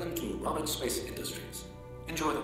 Welcome to Roberts Space Industries. Enjoy the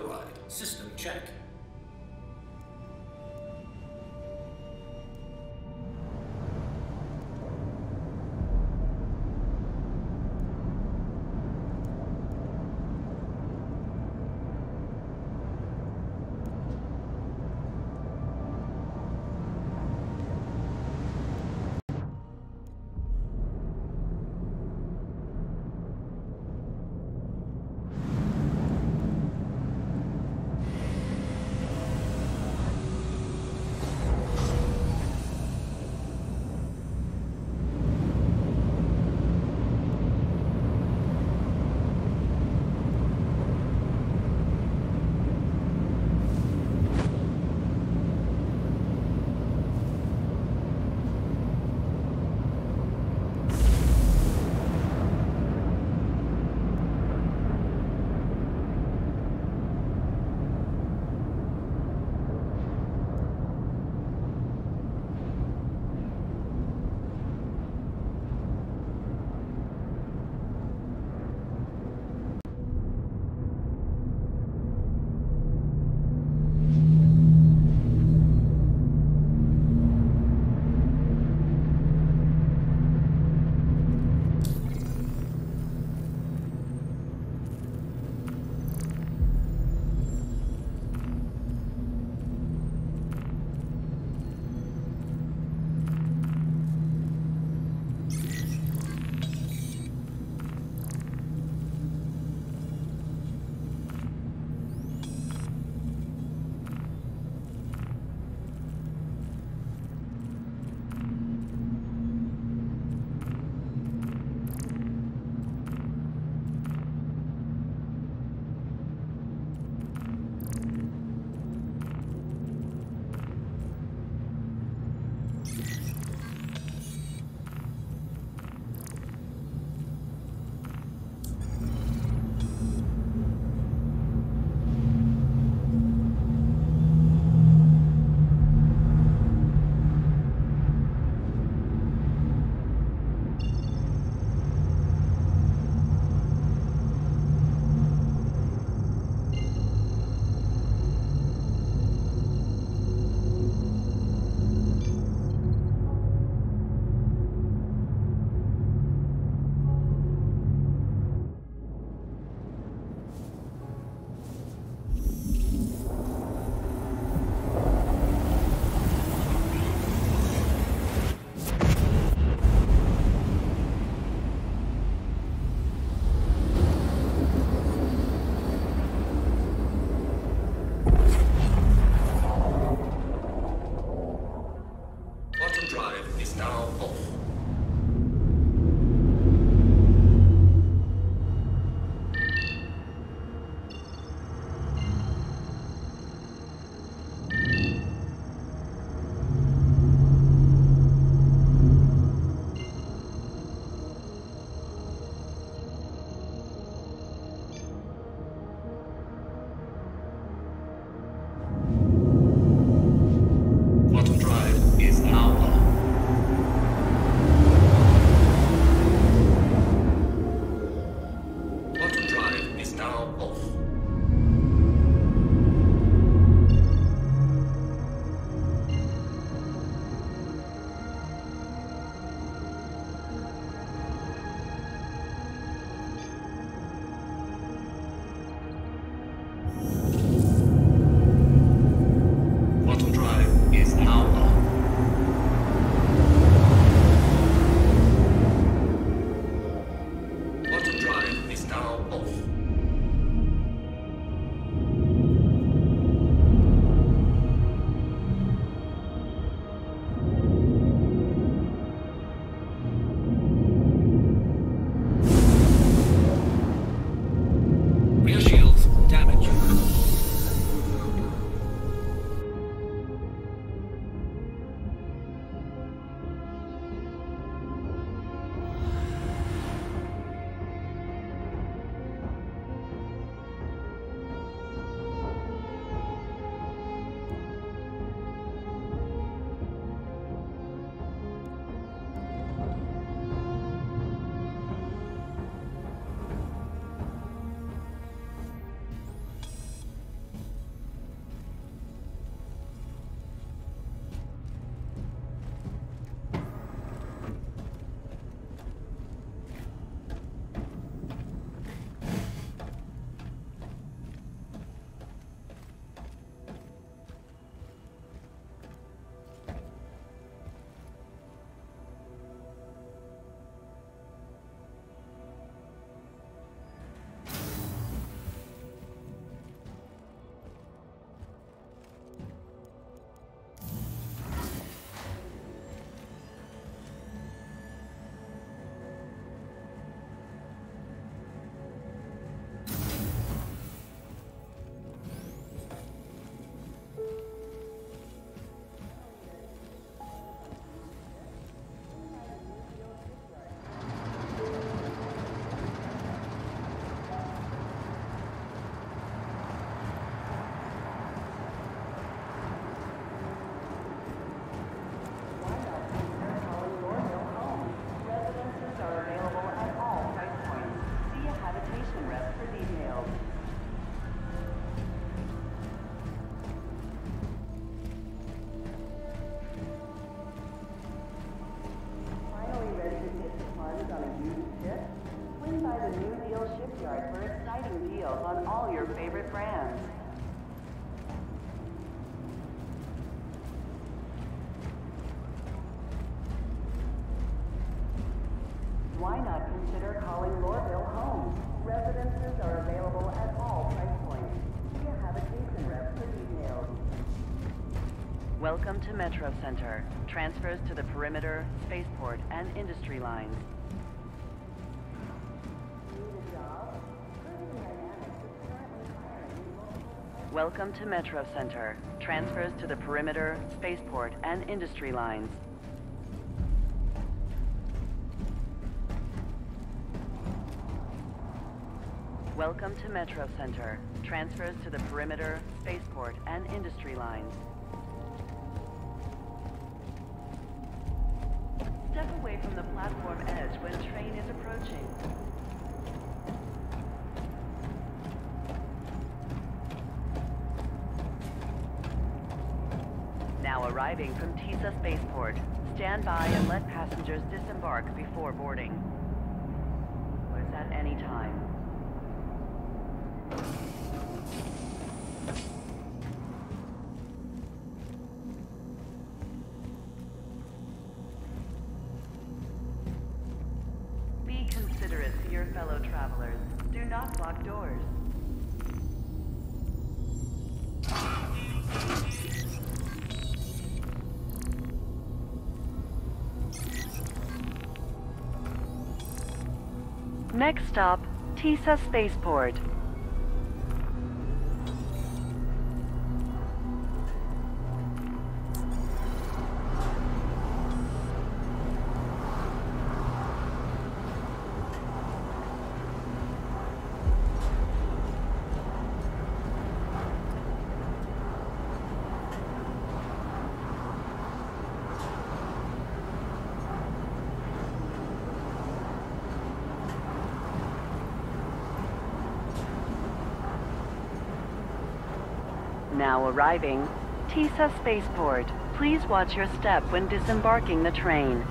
not calling Lorville home? Residences are available at all price points. See a habitation rep for details. Welcome to Metro Center. Transfers to the perimeter, spaceport, and industry lines. Welcome to Metro Center. Transfers to the perimeter, spaceport, and industry lines. Welcome to Metro Center. Transfers to the perimeter, spaceport, and industry lines. Step away from the platform edge when train is approaching. Now arriving from Teasa Spaceport. Stand by and let passengers disembark before boarding. Was at any time. Next stop, Teasa Spaceport. Now arriving, Teasa Spaceport. Please watch your step when disembarking the train.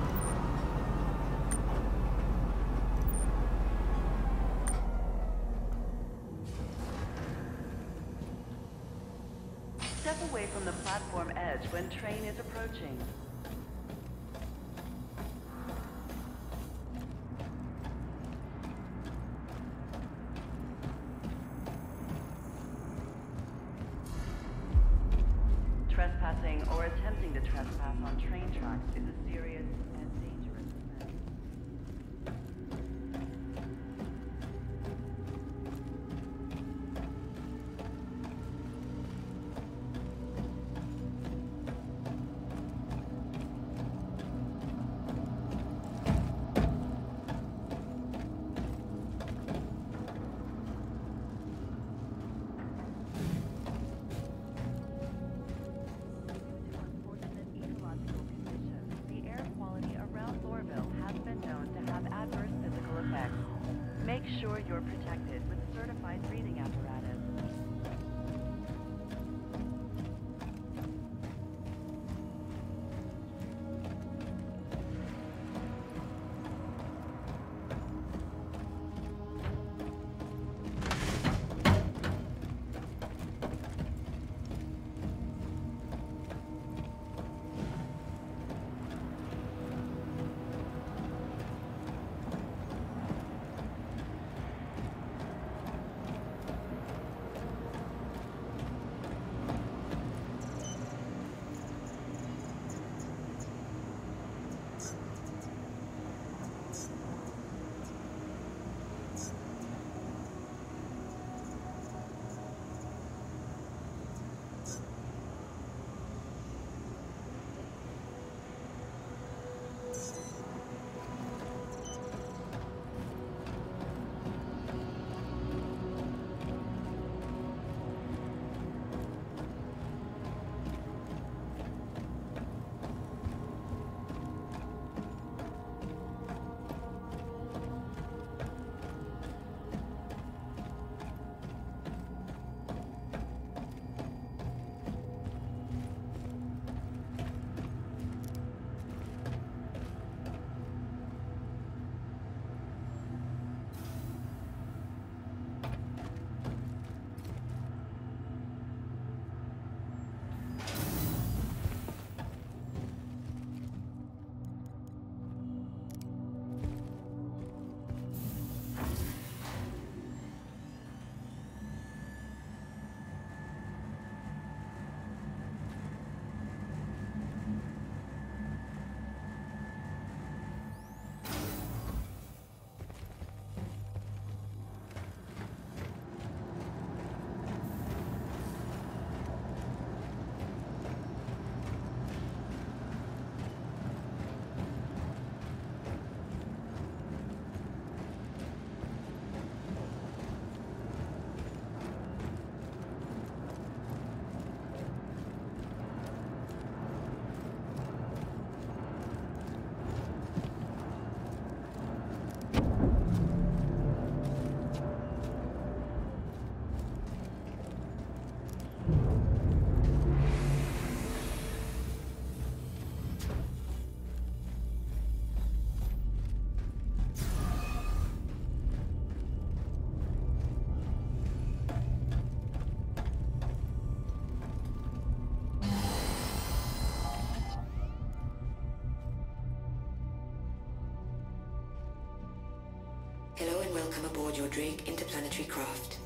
And welcome aboard your Drake interplanetary craft.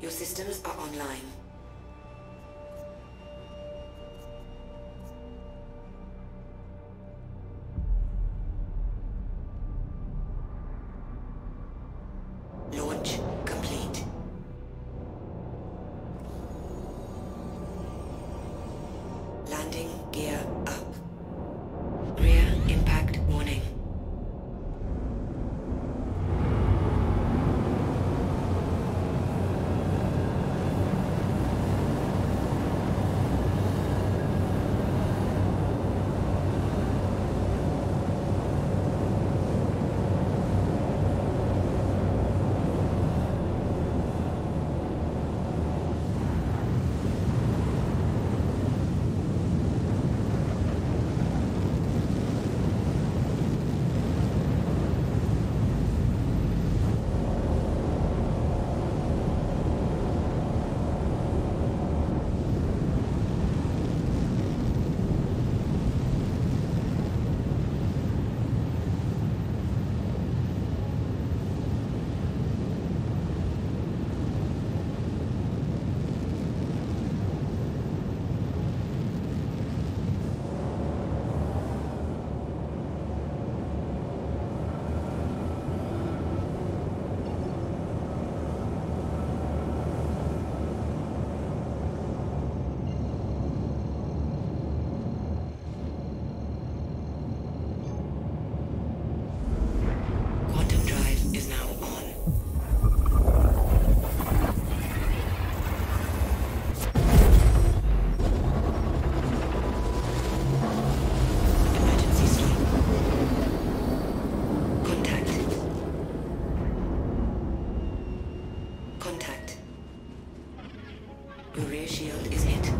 Your systems are online. Your rear shield is hit.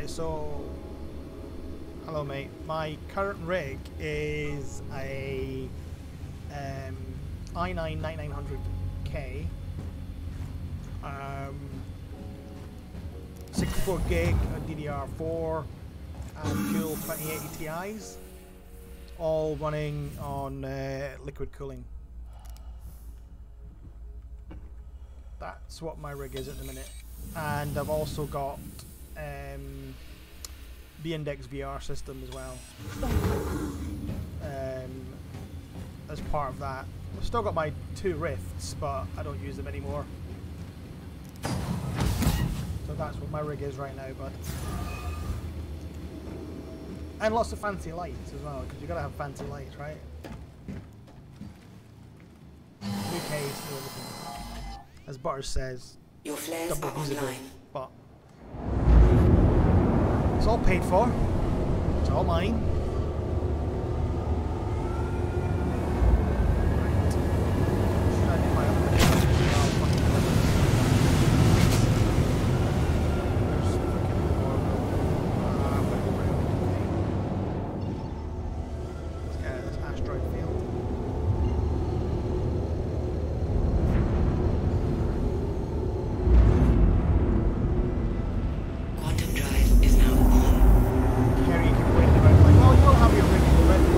Uh, so, hello, mate. My current rig is a um, i9 9900K, um, 64 gig of DDR4, and dual 2080 Ti's, all running on uh, liquid cooling. That's what my rig is at the minute, and I've also got the Index VR system as well. Um, as part of that, I've still got my two Rifts, but I don't use them anymore. So that's what my rig is right now, but and lots of fancy lights as well, because you've gotta have fancy lights, right? New case, everything. As Butters says, Your flares are online. It's all paid for. It's all mine. Should I do my other mission? Oh, fuck it. There's freaking more. Ah, I'm gonna go round, okay. Let's get out of this asteroid field. Quantum drive is now on. Carrie keep waiting around like, oh, you'll have your rig already.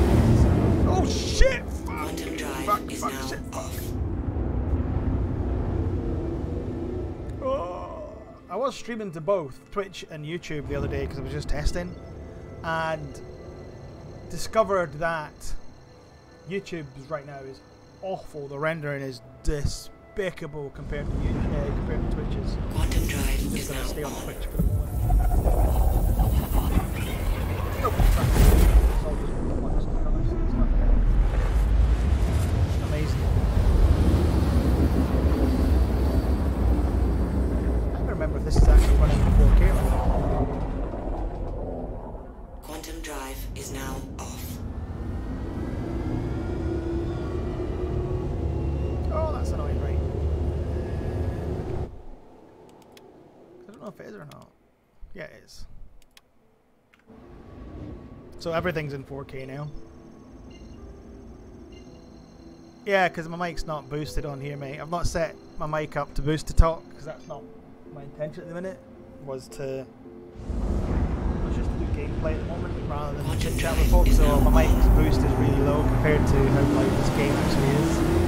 Oh shit! Fuck! Quantum drive Fuck, is fuck, now shit, fuck. off. Oh. I was streaming to both Twitch and YouTube the other day because I was just testing, and discovered that YouTube's right now is awful. The rendering is despicable compared to YouTube, uh, compared to Twitch's. Quantum drive I'm just gonna stay on on. Twitch for the moment. Nope, it's not. It's all just buttons, to be honest. It's not amazing. I don't remember if this is actually running in 4K or not. Quantum drive is now off. Oh, that's annoying, right? I don't know if it is or not. Yeah, it is. So everything's in 4K now. Yeah, because my mic's not boosted on here, mate. I've not set my mic up to boost to talk because that's not my intention at the minute. Was to was just to do gameplay at the moment rather than chit chat with folks. So my mic's boost is really low compared to how loud this game actually is.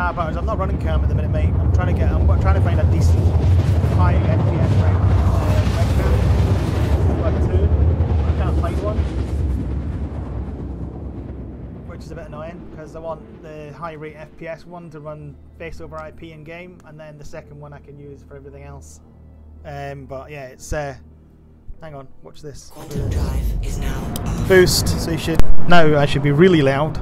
But I'm not running cam at the minute, mate. I'm trying to get. I'm trying to find a decent high FPS. Two. I can't find one, which is a bit annoying because I want the high rate FPS one to run face over IP in game, and then the second one I can use for everything else. Um, but yeah, it's. Uh, hang on, watch this. Boost. So you should now. I should be really loud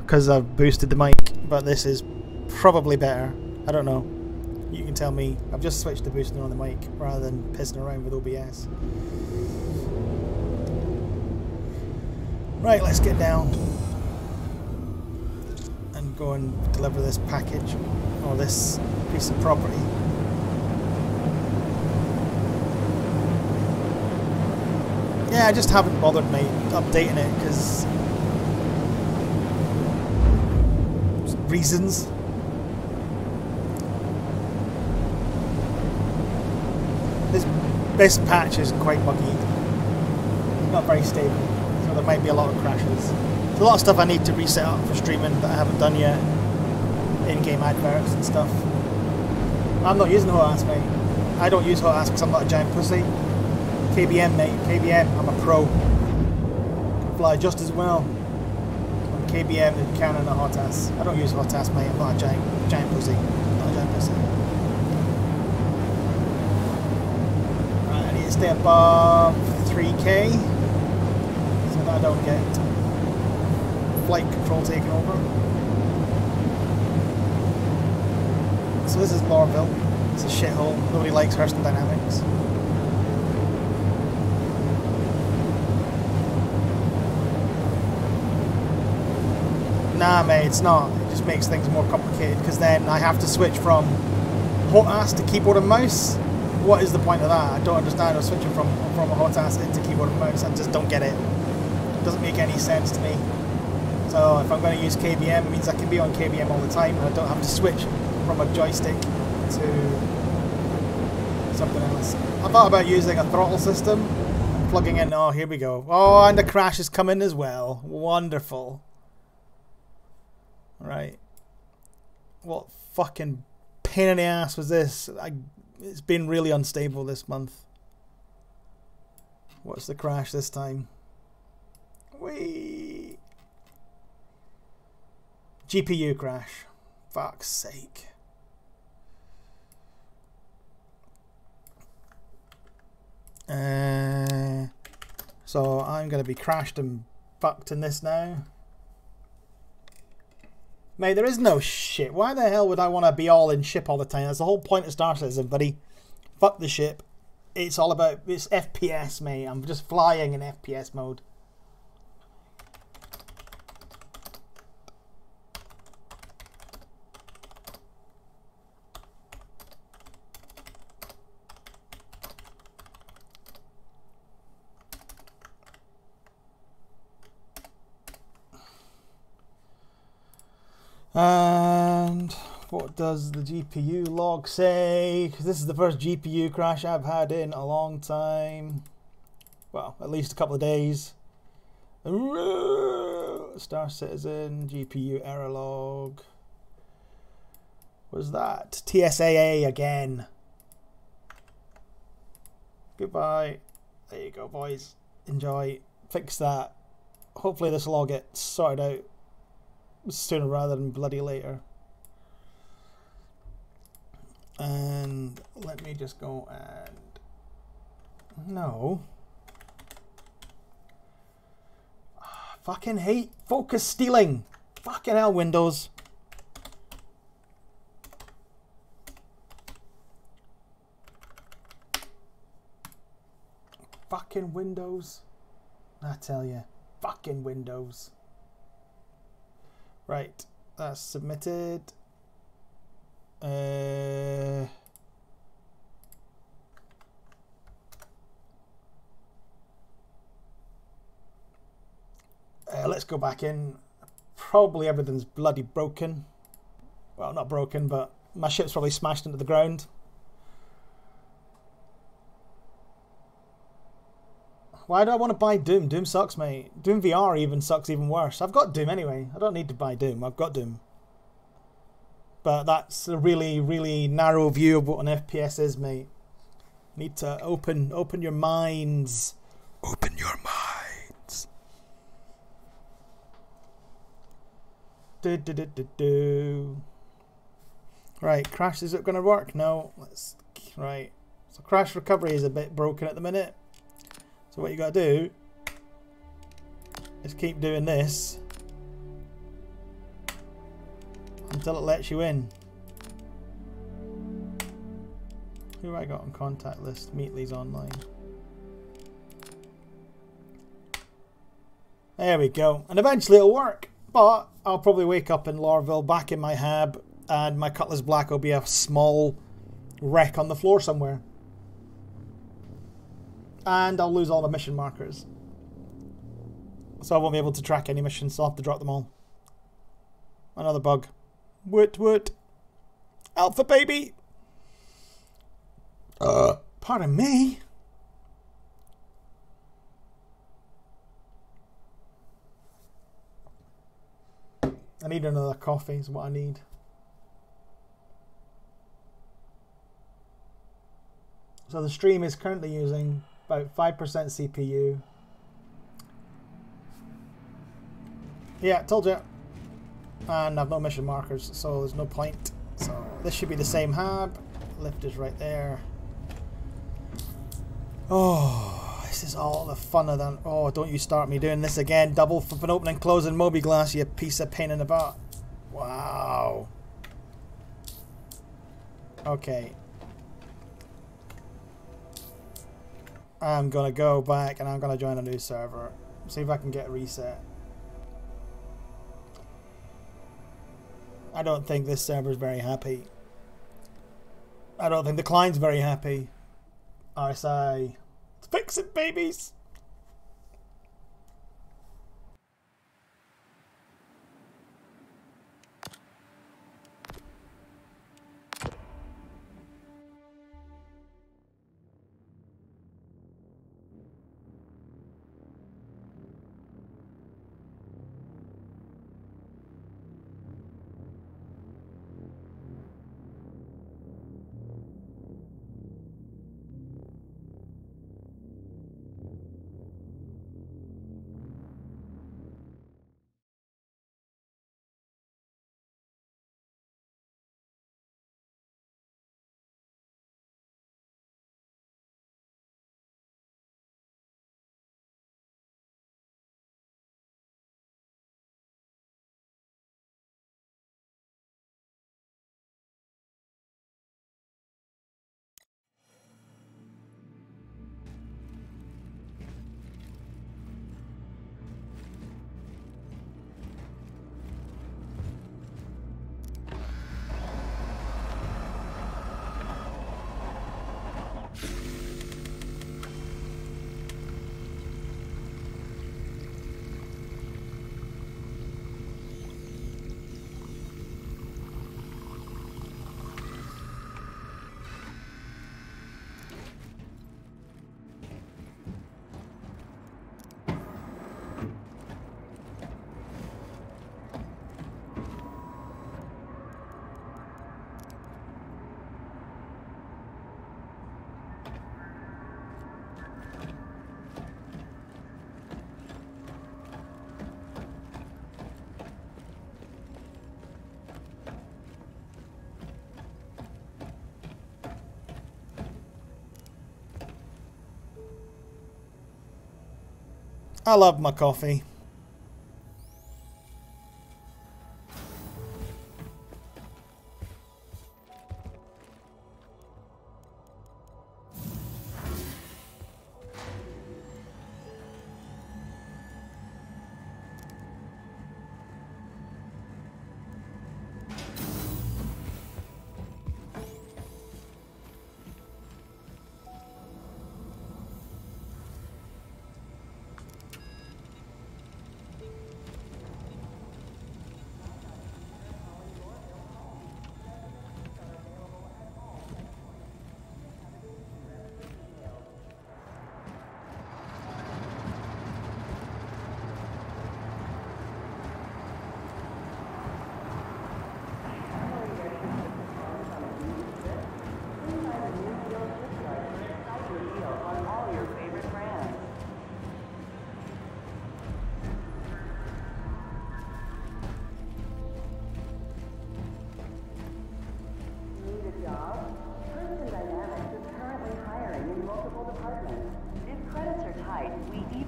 because I've boosted the mic, but this is probably better. I don't know. You can tell me. I've just switched the boosting on the mic rather than pissing around with OBS. Right, let's get down and go and deliver this package or this piece of property. Yeah, I just haven't bothered me updating it because reasons. This this patch is quite buggy. It's not very stable, so there might be a lot of crashes. There's a lot of stuff I need to reset up for streaming that I haven't done yet. In-game adverts and stuff. I'm not using HOTAS, mate. I don't use HOTAS because I'm not a giant pussy. KBM, mate. KBM. I'm a pro. Fly just as well on KBM Canon or HOTAS. I don't use HOTAS, mate. I'm not a giant, giant pussy. Stay above 3k. So that I don't get flight control taken over. So this is Lorville. It's a shithole. Nobody likes Hurston Dynamics. Nah, mate, it's not. It just makes things more complicated because then I have to switch from hot to keyboard and mouse. What is the point of that? I don't understand. I'm switching from from a HOTAS into keyboard and mouse. I just don't get it. It doesn't make any sense to me. So if I'm going to use KBM, it means I can be on KBM all the time and I don't have to switch from a joystick to something else. I thought about using a throttle system, plugging in. Oh, here we go. Oh, and the crash is coming as well. Wonderful. Right. What fucking pain in the ass was this? I, it's been really unstable this month. What's the crash this time? Wee. GPU crash. Fuck's sake. Uh, so I'm going to be crashed and fucked in this now. Mate, there is no ship. Why the hell would I want to be all in ship all the time? That's the whole point of Star Citizen, buddy. Fuck the ship. It's all about, it's FPS, mate. I'm just flying in FPS mode. And what does the GPU log say? This is the first GPU crash I've had in a long time. Well, at least a couple of days. Star Citizen, GPU error log. Was that? TSAA again. Goodbye. There you go, boys. Enjoy. Fix that. Hopefully this will all get sorted out sooner rather than bloody later. And let me just go and no. Ah, fucking hate focus stealing. Fucking hell, Windows. Fucking Windows. I tell you, fucking Windows. Right, that's submitted. Uh, uh, let's go back in. Probably everything's bloody broken. Well, not broken, but my ship's probably smashed into the ground. Why do I want to buy Doom? Doom sucks, mate. Doom VR even sucks even worse. I've got Doom anyway. I don't need to buy Doom. I've got Doom. But that's a really, really narrow view of what an FPS is, mate. Need to open open your minds. Open your minds. Do do do do do. Right, crash is it gonna work? No. Let's right. So crash recovery is a bit broken at the minute. So what you got to do is keep doing this until it lets you in. Who I got on contact list? Meatly's online. There we go. And eventually it'll work. But I'll probably wake up in Lorville back in my hab and my Cutlass Black will be a small wreck on the floor somewhere and I'll lose all my mission markers. So I won't be able to track any missions, so I'll have to drop them all. Another bug. Woot woot. Alpha baby! Uh, pardon me? I need another coffee is what I need. So the stream is currently using about 5% CPU. Yeah, told you. And I've no mission markers, so there's no point. So this should be the same hab. Lift is right there. Oh, This is all the fun of that. Oh, don't you start me doing this again. Double flipping open and closing mobiGlas, you piece of pain in the butt. Wow. Okay. I'm gonna go back and I'm gonna join a new server. See if I can get a reset. I don't think this server is very happy. I don't think the client's very happy. RSI. Fix it, babies! I love my coffee.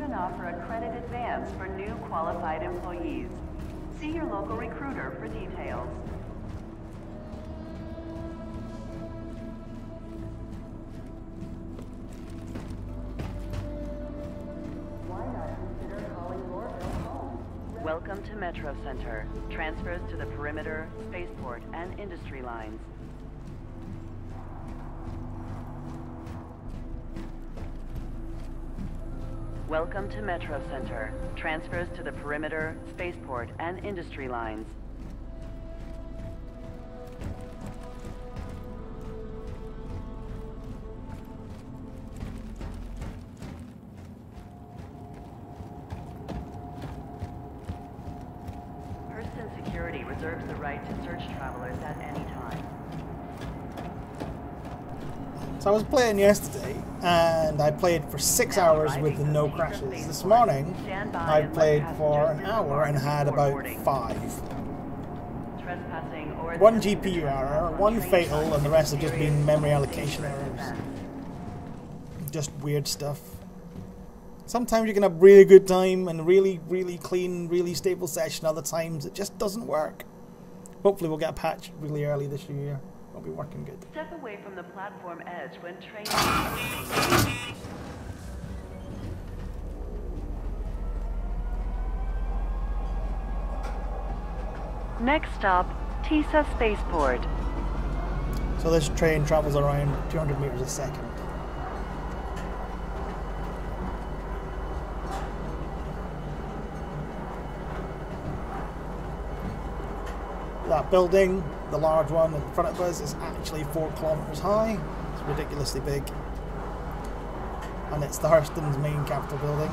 Even offer a credit advance for new qualified employees. See your local recruiter for details. Welcome to Metro Center. Transfers to the perimeter, spaceport, and industry lines. Welcome to Metro Center. Transfers to the perimeter, spaceport, and industry lines. Hurston Security reserves the right to search travelers at any time. So I was playing yesterday, I played for six hours with no crashes. This morning, I played for an hour and had about five. One GPU error, one fatal, and the rest have just been memory allocation errors. Just weird stuff. Sometimes you can have really good time and really, really clean, really stable session. Other times it just doesn't work. Hopefully we'll get a patch really early this year. It'll be working good. Step away from the platform edge when training. Next stop, Teasa Spaceport. So this train travels around 200 meters a second. That building, the large one in front of us, is actually four kilometers high. It's ridiculously big. And it's the Hurston's main capital building.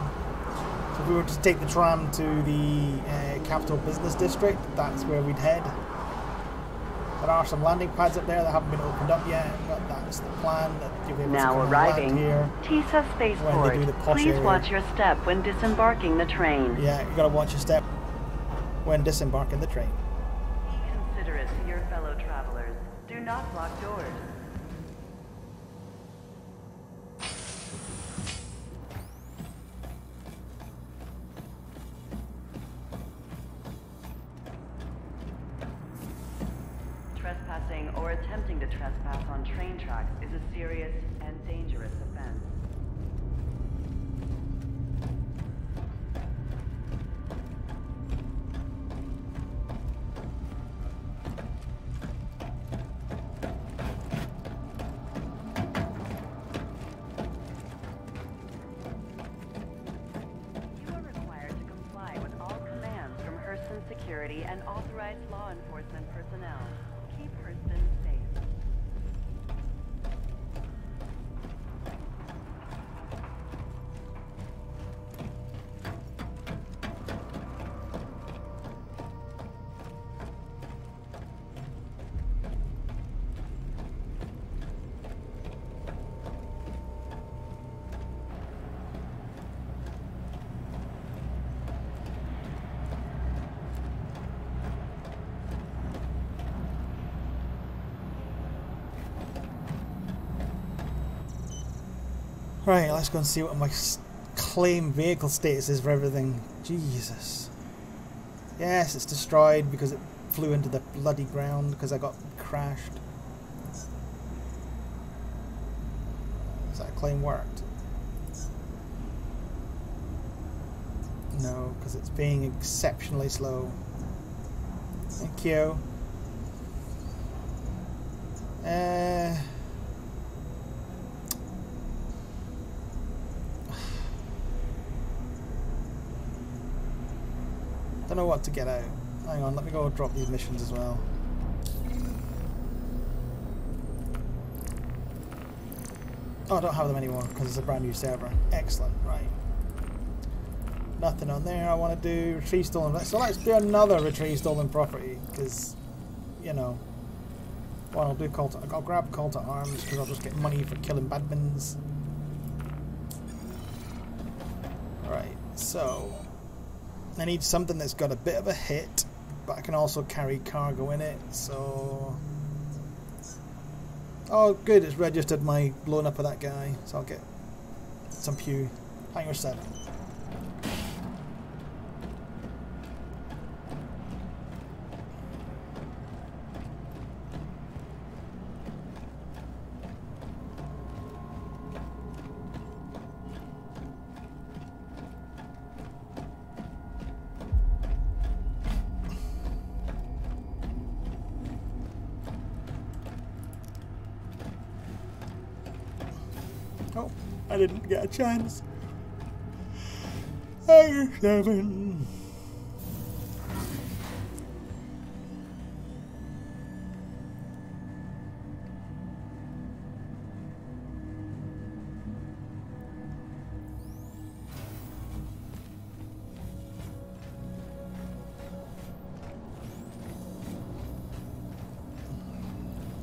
So if we were to take the tram to the uh, capital business district, that's where we'd head. There are some landing pads up there that haven't been opened up yet, but that's the plan that you'll be able Now arriving, here. Teasa Spaceport. Please area. watch your step when disembarking the train. Yeah, you gotta watch your step when disembarking the train. Not block doors. Trespassing or attempting to trespass on train tracks is a serious and dangerous Right, let's go and see what my claim vehicle status is for everything. Jesus. Yes, it's destroyed because it flew into the bloody ground because I got crashed. Has that claim worked? No, because it's being exceptionally slow. Thank you. Uh, don't know what to get out. Hang on, let me go drop these missions as well. Oh, I don't have them anymore because it's a brand new server. Excellent, right. Nothing on there I want to do. Retrieve stolen. So let's do another retrieve stolen property because, you know, well, I'll do call to, I'll grab call to arms because I'll just get money for killing badmins. Right, so I need something that's got a bit of a hit, but I can also carry cargo in it, so... Oh, good, it's registered my blowing up of that guy, so I'll get some pew. Hangar 7. Get a chance. Hangar seven.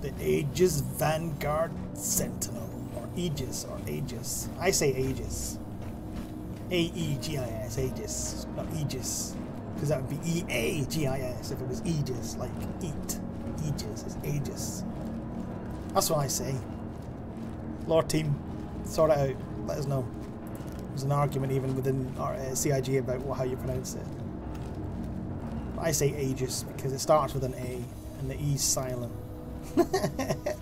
The Vanguard Sentinel, or Aegis, or Aegis. I say Aegis. A E G I S, Aegis, not Aegis. Because that would be E A G I S if it was Aegis, like eat. Aegis is Aegis. That's what I say. Lord team, sort it out. Let us know. There's an argument even within our, uh, CIG about how you pronounce it. But I say Aegis because it starts with an A and the E's silent.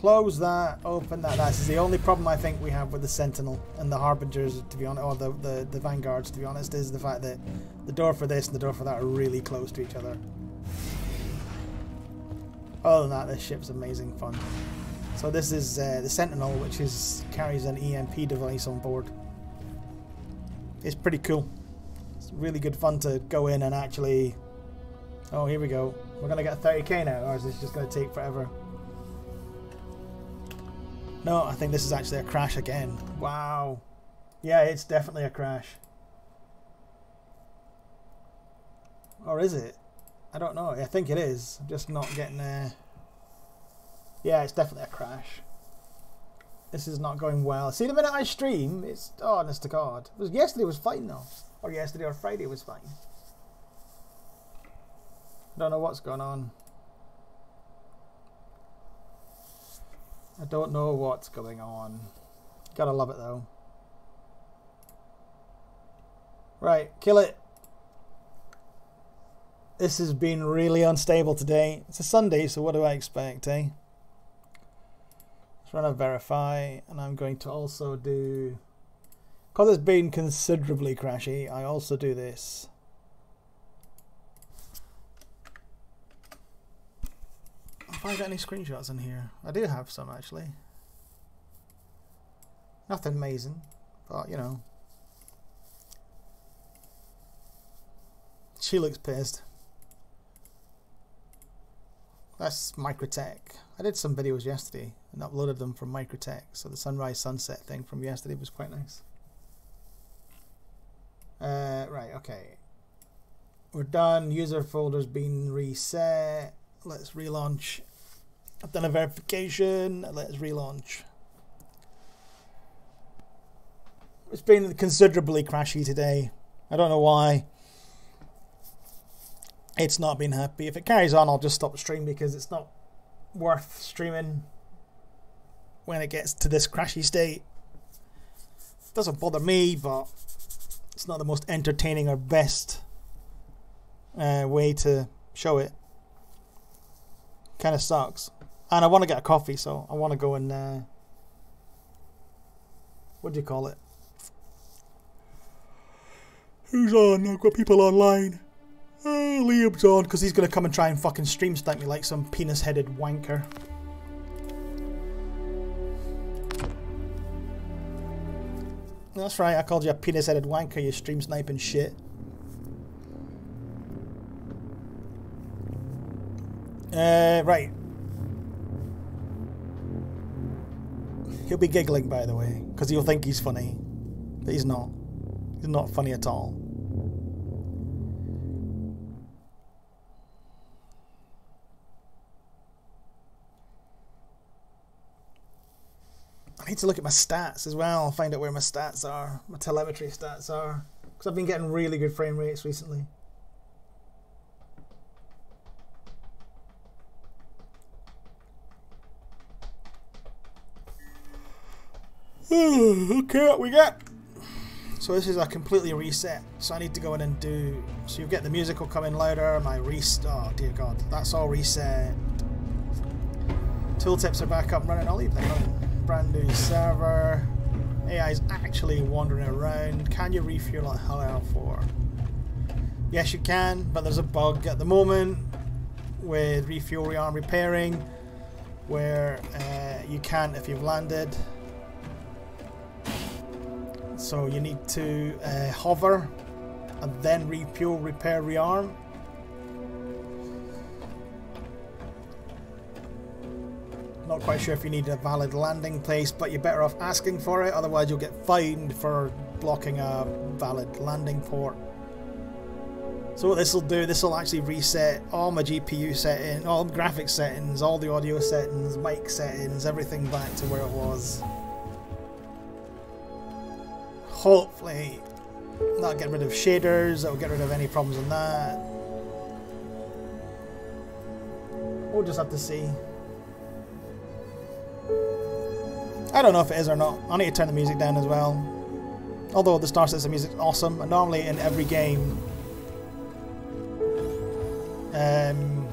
Close that, open that. That's the only problem I think we have with the Sentinel and the Harbingers, to be honest, or the, the, the Vanguards, to be honest, is the fact that the door for this and the door for that are really close to each other. Other than that, this ship's amazing fun. So this is uh, the Sentinel, which is carries an EMP device on board. It's pretty cool. It's really good fun to go in and actually... Oh, here we go. We're going to get 30k now, or is this just going to take forever? No, I think this is actually a crash again. Wow. Yeah, it's definitely a crash. Or is it? I don't know. I think it is. I'm just not getting there. Yeah, it's definitely a crash. This is not going well. See, the minute I stream, it's... Oh, honest to God. It was, yesterday was fine, though. Or yesterday or Friday was fine. I Don't know what's going on. I don't know what's going on. Gotta love it though. Right, kill it. This has been really unstable today. It's a Sunday, so what do I expect, eh? Let's run a verify, and I'm going to also do... Because it's been considerably crashy, I also do this. Have I got any screenshots in here? I do have some actually. Nothing amazing, but you know. She looks pissed. That's Microtech. I did some videos yesterday and uploaded them from Microtech, so the sunrise sunset thing from yesterday was quite nice. Uh, right, okay. We're done. User folder's been reset. Let's relaunch I've done a verification. Let's relaunch. It's been considerably crashy today. I don't know why. It's not been happy. If it carries on, I'll just stop the stream because it's not worth streaming when it gets to this crashy state. It doesn't bother me, but it's not the most entertaining or best uh, way to show it. Kind of sucks. And I want to get a coffee, so I want to go and uh, what do you call it? Who's on? I've got people online. Oh, Liam's on because he's going to come and try and fucking stream snipe me like some penis-headed wanker. That's right, I called you a penis-headed wanker, you stream sniping shit. Uh, right. He'll be giggling, by the way, because he'll think he's funny. But he's not. He's not funny at all. I need to look at my stats as well, find out where my stats are, my telemetry stats are. Because I've been getting really good frame rates recently. Okay, what we got? So this is a completely reset. So I need to go in and do. So you get the music will come in louder. My restart. Oh dear God, that's all reset. Tooltips are back up and running. I'll leave them running. Brand new server. AI is actually wandering around. Can you refuel at Hell 4? Yes, you can, but there's a bug at the moment with refuel rearm repairing where uh, you can't if you've landed. So you need to uh, hover and then refuel, repair, rearm. Not quite sure if you need a valid landing place, but you're better off asking for it, otherwise you'll get fined for blocking a valid landing port. So what this will do, this will actually reset all my GPU settings, all graphics settings, all the audio settings, mic settings, everything back to where it was hopefully that'll get rid of shaders, that'll get rid of any problems on that. We'll just have to see. I don't know if it is or not. I need to turn the music down as well. Although the Star Citizen music is awesome, and normally in every game, um,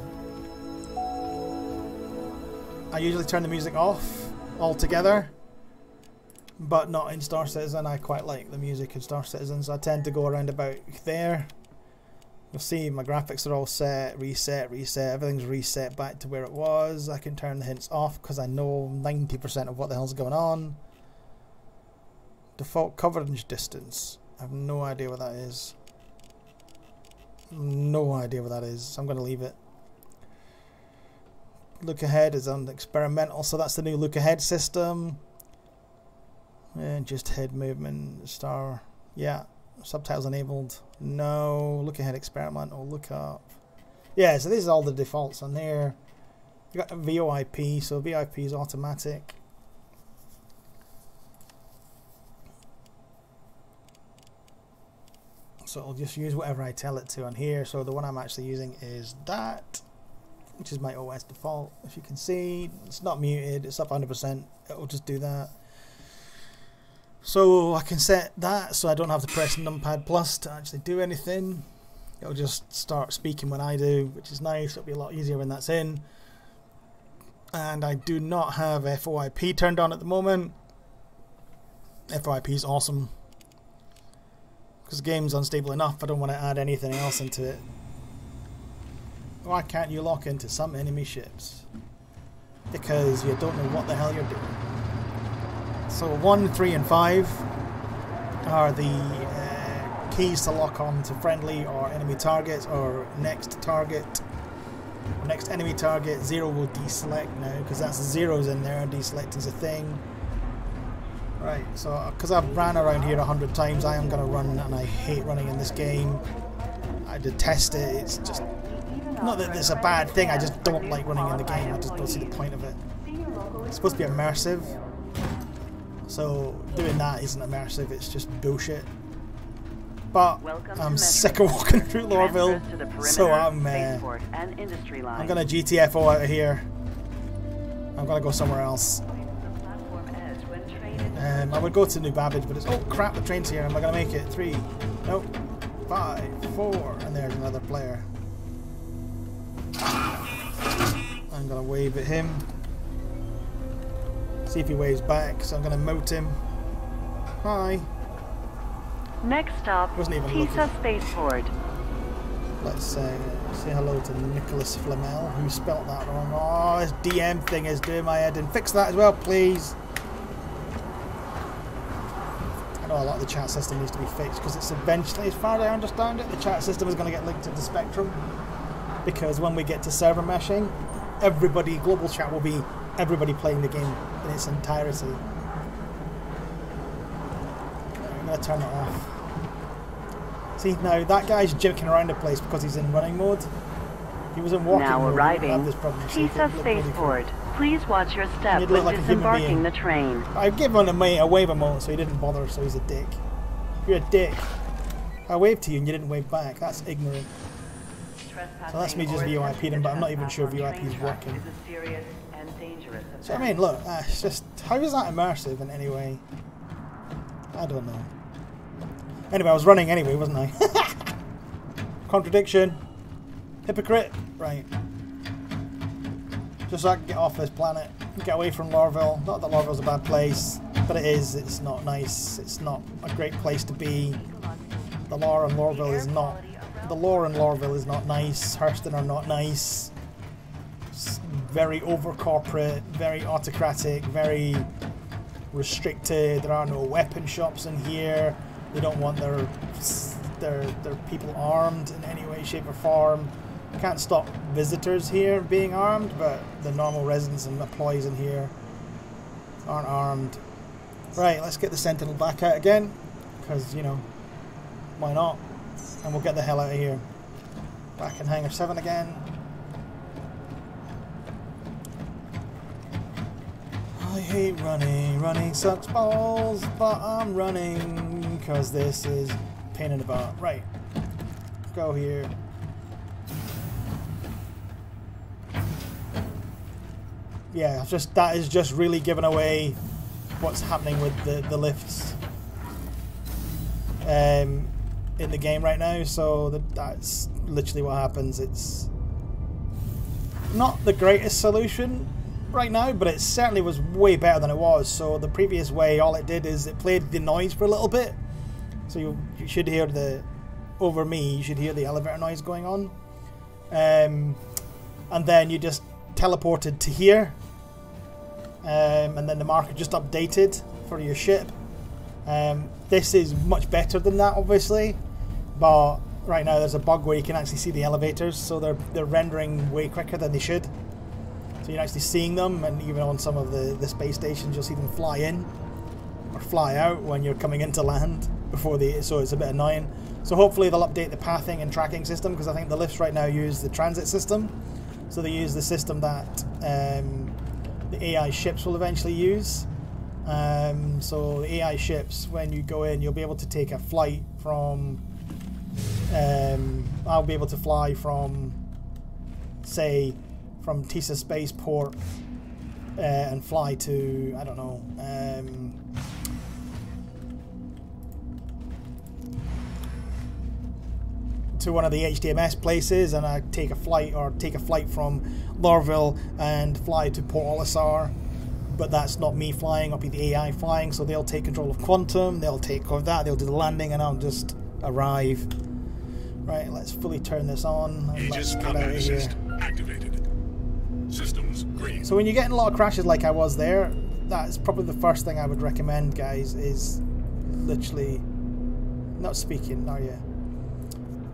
I usually turn the music off altogether, but not in Star Citizen. I quite like the music in Star Citizen, so I tend to go around about there. You'll see my graphics are all set, reset, reset, everything's reset back to where it was. I can turn the hints off because I know 90% of what the hell's going on. Default coverage distance. I have no idea what that is. No idea what that is. I'm going to leave it. Look ahead is on experimental, so that's the new look ahead system. And just head movement, star. Yeah, subtitles enabled. No, look ahead experimental, look up. Yeah, so this is all the defaults on there. You got VoIP, so VoIP is automatic. So I'll just use whatever I tell it to on here. So the one I'm actually using is that, which is my OS default. If you can see, it's not muted, it's up 100%. It'll just do that. So I can set that so I don't have to press numpad plus to actually do anything. It'll just start speaking when I do, which is nice. It'll be a lot easier when that's in. And I do not have FOIP turned on at the moment. FOIP is awesome. Because the game's unstable enough, I don't want to add anything else into it. Why can't you lock into some enemy ships? Because you don't know what the hell you're doing. So 1, 3 and 5 are the uh, keys to lock on to friendly or enemy targets or next target. Next enemy target, 0 will deselect now because that's zeros in there, deselect is a thing. Right, so because I've ran around here a hundred times, I am going to run and I hate running in this game. I detest it, it's just, not that it's a bad thing, I just don't like running in the game, I just don't see the point of it. It's supposed to be immersive, so doing that isn't immersive, it's just bullshit. But I'm sick of walking through Lorville, so I'm uh, I'm gonna GTFO out of here. I'm gonna go somewhere else. Um, I would go to New Babbage, but it's oh crap, the train's here. Am I gonna make it? Three, nope, five, four, and there's another player. I'm gonna wave at him. See if he waves back, so I'm going to moat him. Hi. Next stop, Wasn't even Pisa. Spaceport. Let's uh, say hello to Nicholas Flamel, who spelt that wrong. Oh, this DM thing is doing my head in. Fix that as well, please. I know a lot of the chat system needs to be fixed because it's eventually, as far as I understand it, the chat system is going to get linked to the Spectrum. Because when we get to server meshing, everybody, global chat will be everybody playing the game in its entirety. I'm going to turn it off. See, now that guy's joking around the place because he's in running mode. He was in walking Now mode. arriving, this problem, so Pisa looked really cool. Spaceport. Please watch your step when like disembarking the train. I gave him a, ma- a wave emote, so he didn't bother, so he's a dick. You're a dick. I waved to you and you didn't wave back. That's ignorant. So that's me just him, but I'm not even sure VoIP is working. So I mean, look, uh, it's just how is that immersive in any way? I don't know. Anyway, I was running anyway, wasn't I? Contradiction. Hypocrite. Right. Just so I can get off this planet, get away from Lorville. Not that Lorville's a bad place, but it is. It's not nice. It's not a great place to be. The lore in Lorville is not. The lore in Lorville is not nice. Hurston are not nice. Very over corporate, very autocratic, very restricted. There are no weapon shops in here. They don't want their their their people armed in any way, shape, or form. Can't stop visitors here being armed, but the normal residents and employees in here aren't armed. Right, let's get the Sentinel back out again, because you know why not? And we'll get the hell out of here. Back in Hangar 7 again. I hate running. Running sucks balls, but I'm running because this is pain in the butt. Right. Go here. Yeah, just that is just really giving away what's happening with the, the lifts um, in the game right now. So that, that's literally what happens. It's not the greatest solution right now, but it certainly was way better than it was. So the previous way, all it did is it played the noise for a little bit. So you, you should hear the, over me, you should hear the elevator noise going on. Um, and then you just teleported to here. Um, and then the marker just updated for your ship. Um, this is much better than that, obviously, but right now there's a bug where you can actually see the elevators, so they're they're rendering way quicker than they should. So you're actually seeing them, and even on some of the the space stations, you'll see them fly in or fly out when you're coming into land before the. So it's a bit annoying. So hopefully they'll update the pathing and tracking system because I think the lifts right now use the transit system. So they use the system that um, the AI ships will eventually use. Um, so the AI ships, when you go in, you'll be able to take a flight from. Um, I'll be able to fly from, say, from Teasa Spaceport uh, and fly to I don't know. Um, to one of the HDMS places and I take a flight or take a flight from Lorville and fly to Port Olisar but that's not me flying, I'll be the AI flying, so they'll take control of Quantum, they'll take of that, they'll do the landing, and I'll just arrive. Right, let's fully turn this on. Aegis combat assist activated. Systems green. So when you're getting a lot of crashes like I was there, that's probably the first thing I would recommend, guys, is literally not speaking, are you?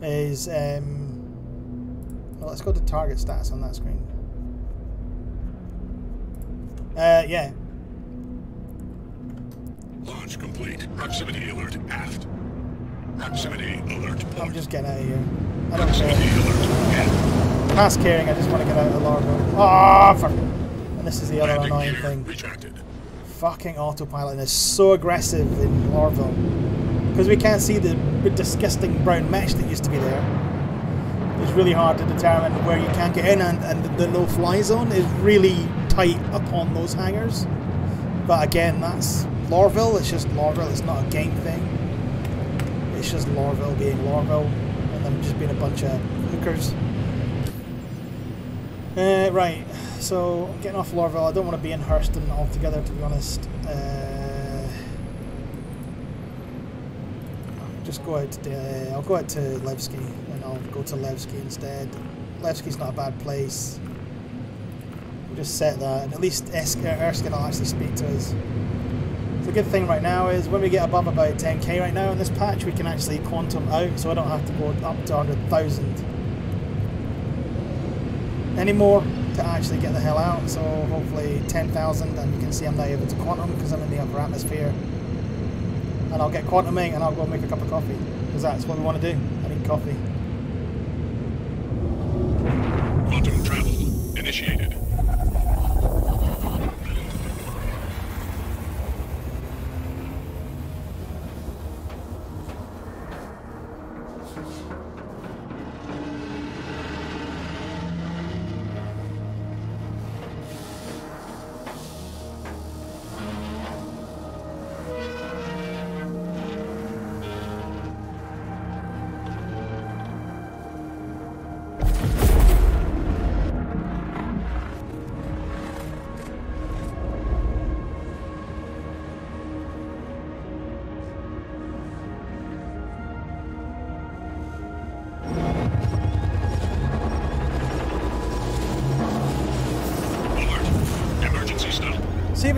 Is um well, let's go to target stats on that screen. Uh yeah. Launch complete. Proximity alert aft. Proximity alert I'm just getting out of here. I don't Proximity care. alert aft. Past caring, I just want to get out of the Largo. Ah, fuck. And this is the other annoying thing. retracted. Fucking autopilot And is so aggressive in Lorville. Because we can't see the disgusting brown mesh that used to be there. It's really hard to determine where you can't get in, and, and the no-fly zone is really tight upon those hangars. But again, that's Lorville. It's just Lorville. It's not a game thing. It's just Lorville being Lorville, and them just being a bunch of hookers. Uh, right, so getting off Lorville. I don't want to be in Hurston altogether, to be honest. Uh, just go out to uh, I'll go out to Levski, and I'll go to Levski instead. Levski's not a bad place. We'll just set that, and at least Es- uh, Erskine will actually speak to us. The good thing right now is when we get above about 10k right now in this patch, we can actually quantum out, so I don't have to go up to 100,000 anymore to actually get the hell out. So hopefully 10,000 and you can see I'm now able to quantum because I'm in the upper atmosphere. And I'll get quantuming and I'll go make a cup of coffee because that's what we want to do. I need coffee. Quantum travel initiated.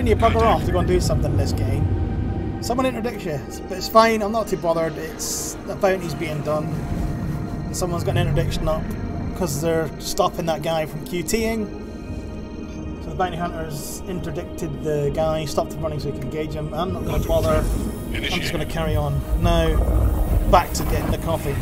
When you bugger off to go and do something in this game, someone interdicts you. But it's fine, I'm not too bothered. It's the bounty's being done. Someone's got an interdiction up because they're stopping that guy from QTing. So the bounty hunters interdicted the guy, stopped him running so he can engage him. I'm not going to bother. I'm just going to carry on. Now, back to getting the coffee.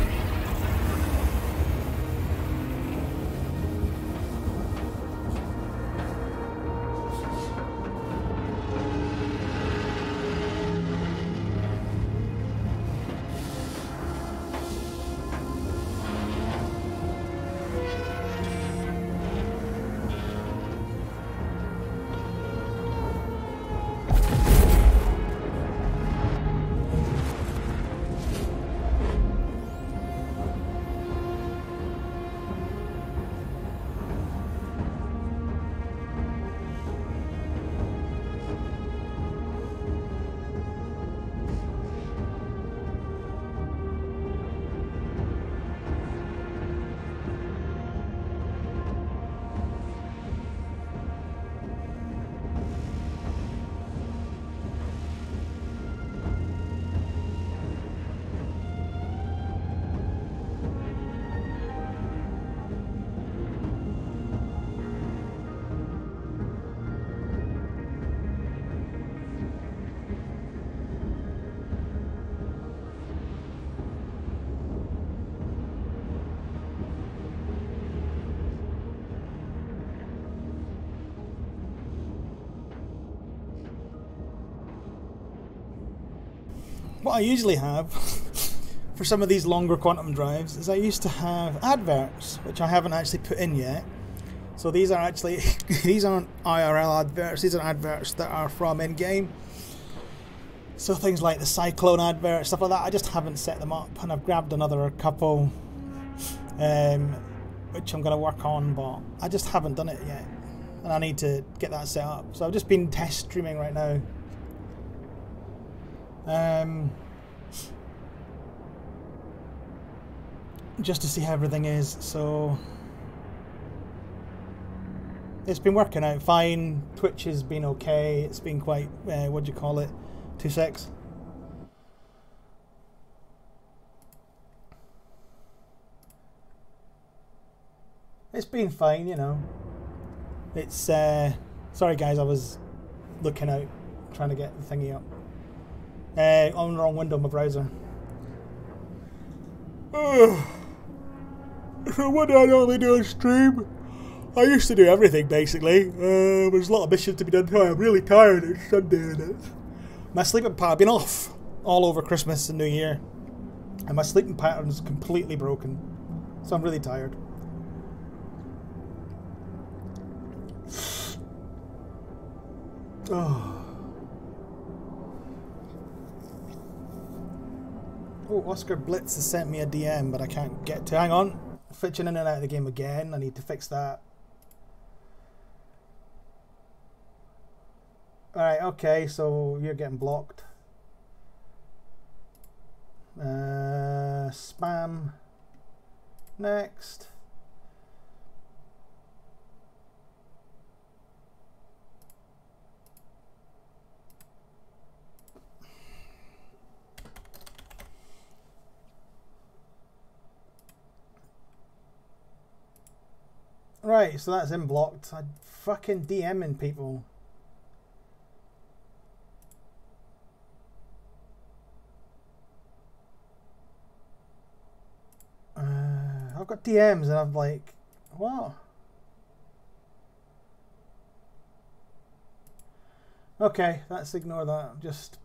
I usually have for some of these longer quantum drives is I used to have adverts, which I haven't actually put in yet. So these are actually these aren't IRL adverts. These are adverts that are from in-game. So things like the Cyclone advert, stuff like that. I just haven't set them up, and I've grabbed another couple, um, which I'm going to work on, but I just haven't done it yet, and I need to get that set up. So I've just been test streaming right now. Um, just to see how everything is. So it's been working out fine. Twitch has been okay. It's been quite uh, what do you call it? Two six. It's been fine, you know. It's uh sorry guys, I was looking out trying to get the thingy up. Uh, on the wrong window, my browser. so what do I normally do on stream? I used to do everything basically. Uh, there's a lot of missions to be done. I'm really tired. It's Sunday and my sleeping pattern been off all over Christmas and New Year, and my sleeping pattern is completely broken. So I'm really tired. Oh. Oh, Oscar Blitz has sent me a DM, but I can't get to. Hang on. Fitching in and out of the game again. I need to fix that. Alright, okay, so you're getting blocked. Uh, spam. Next. Right, so that's in blocked. I fucking DMing people. Uh, I've got DMs and I'm like, what? Okay, let's ignore that. Just,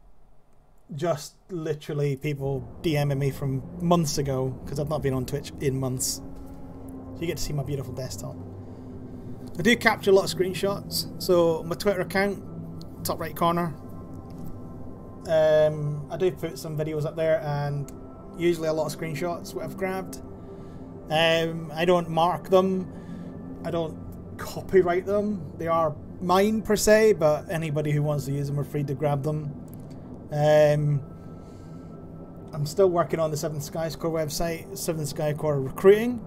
just literally people DMing me from months ago because I've not been on Twitch in months. So you get to see my beautiful desktop. I do capture a lot of screenshots. So my Twitter account, top right corner. Um, I do put some videos up there and usually a lot of screenshots what I've grabbed. Um, I don't mark them. I don't copyright them. They are mine per se, but anybody who wants to use them are free to grab them. Um, I'm still working on the Seventh Skies Corps website, Seventh Sky Corps recruiting.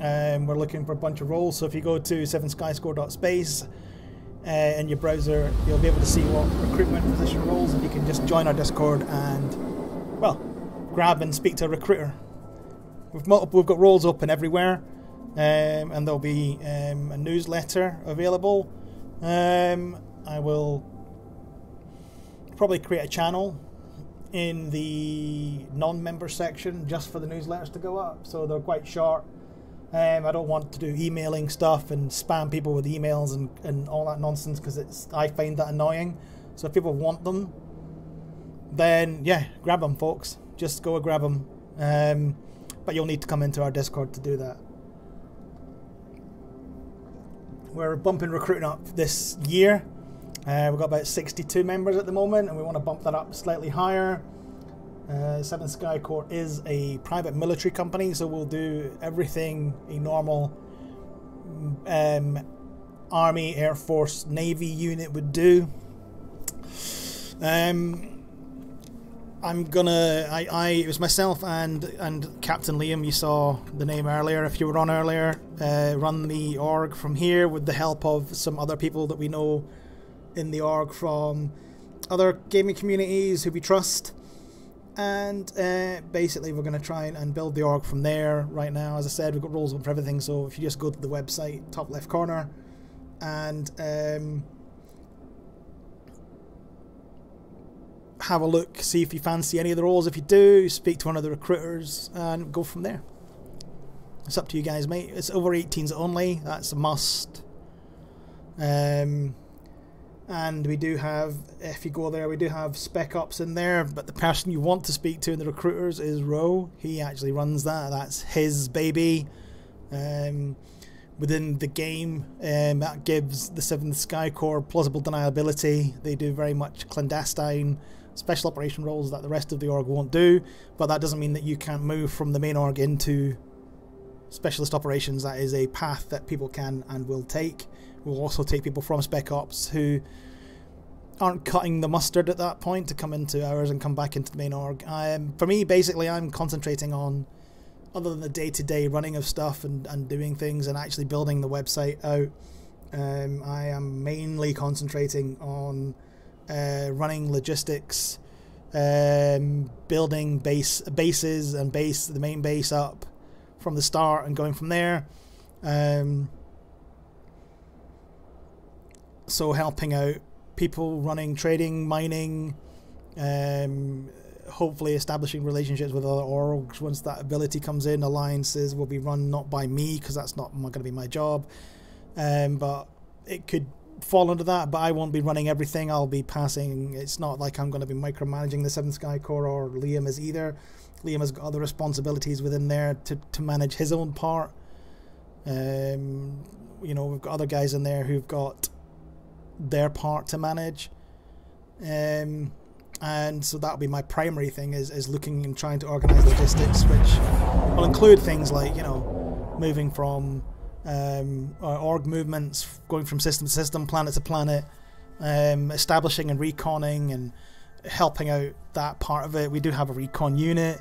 Um, we're looking for a bunch of roles, so if you go to 7skyscore.space uh, in your browser, you'll be able to see what recruitment position roles, and you can just join our Discord and, well, grab and speak to a recruiter. We've, multiple, we've got roles open everywhere, um, and there'll be um, a newsletter available. Um, I will probably create a channel in the non-member section just for the newsletters to go up, so they're quite short. Um, I don't want to do emailing stuff and spam people with emails and, and all that nonsense because it's I find that annoying. So if people want them, then yeah, grab them, folks. Just go grab them. Um, but you'll need to come into our Discord to do that. We're bumping recruiting up this year. Uh, we've got about 62 members at the moment, and we want to bump that up slightly higher. Uh, Seven Sky Corps is a private military company, so we'll do everything a normal um, Army, Air Force, Navy unit would do. Um, I'm gonna. I, I. It was myself and and Captain Liam. You saw the name earlier. If you were on earlier, uh, run the org from here with the help of some other people that we know in the org from other gaming communities who we trust and uh, basically we're going to try and build the org from there right now. As i said we've got roles for everything so if you just go to the website top left corner and um, have a look see if you fancy any of the roles. If you do speak to one of the recruiters and go from there. It's up to you guys mate. It's over 18s only. That's a must. Um, and we do have, if you go there, we do have spec ops in there. But the person you want to speak to in the recruiters is Ro. He actually runs that. That's his baby. Um, within the game, um, that gives the Seventh Sky Corps plausible deniability. They do very much clandestine special operation roles that the rest of the org won't do. But that doesn't mean that you can't move from the main org into specialist operations. That is a path that people can and will take. We'll also take people from Spec Ops who aren't cutting the mustard at that point to come into ours and come back into the main org. Um, for me, basically, I'm concentrating on, other than the day-to-day running of stuff and, and doing things and actually building the website out, um, I am mainly concentrating on uh, running logistics, um, building base bases and base the main base up from the start and going from there. Um, so helping out people running trading, mining, um, hopefully establishing relationships with other orgs. Once that ability comes in, alliances will be run not by me because that's not going to be my job, um, but it could fall under that. But I won't be running everything. I'll be passing. It's not like I'm going to be micromanaging the Seventh Sky Corps or Liam is either. Liam has got other responsibilities within there to, to manage his own part. Um, you know, we've got other guys in there who've got their part to manage. Um, and so that'll be my primary thing is, is looking and trying to organize logistics, which will include things like, you know, moving from um, org movements, going from system to system, planet to planet, um, establishing and reconning and helping out that part of it. We do have a recon unit.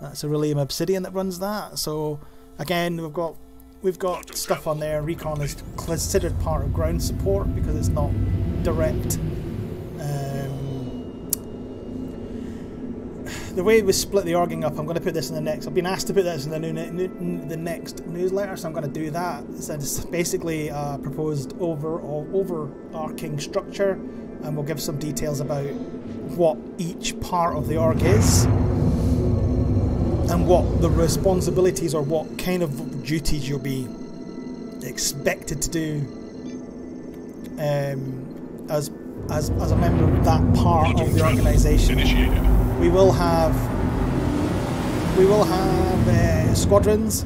That's a Aurelium Obsidian that runs that. So again, we've got we've got stuff on there. Recon is considered part of ground support because it's not direct. Um, the way we split the orging up, I'm going to put this in the next. I've been asked to put this in the new, new the next newsletter, so I'm going to do that. So it's basically a proposed over overarching structure, and we'll give some details about what each part of the org is and what the responsibilities or what kind of duties you'll be expected to do um, as as as a member of that part of the organisation. We will have we will have uh, squadrons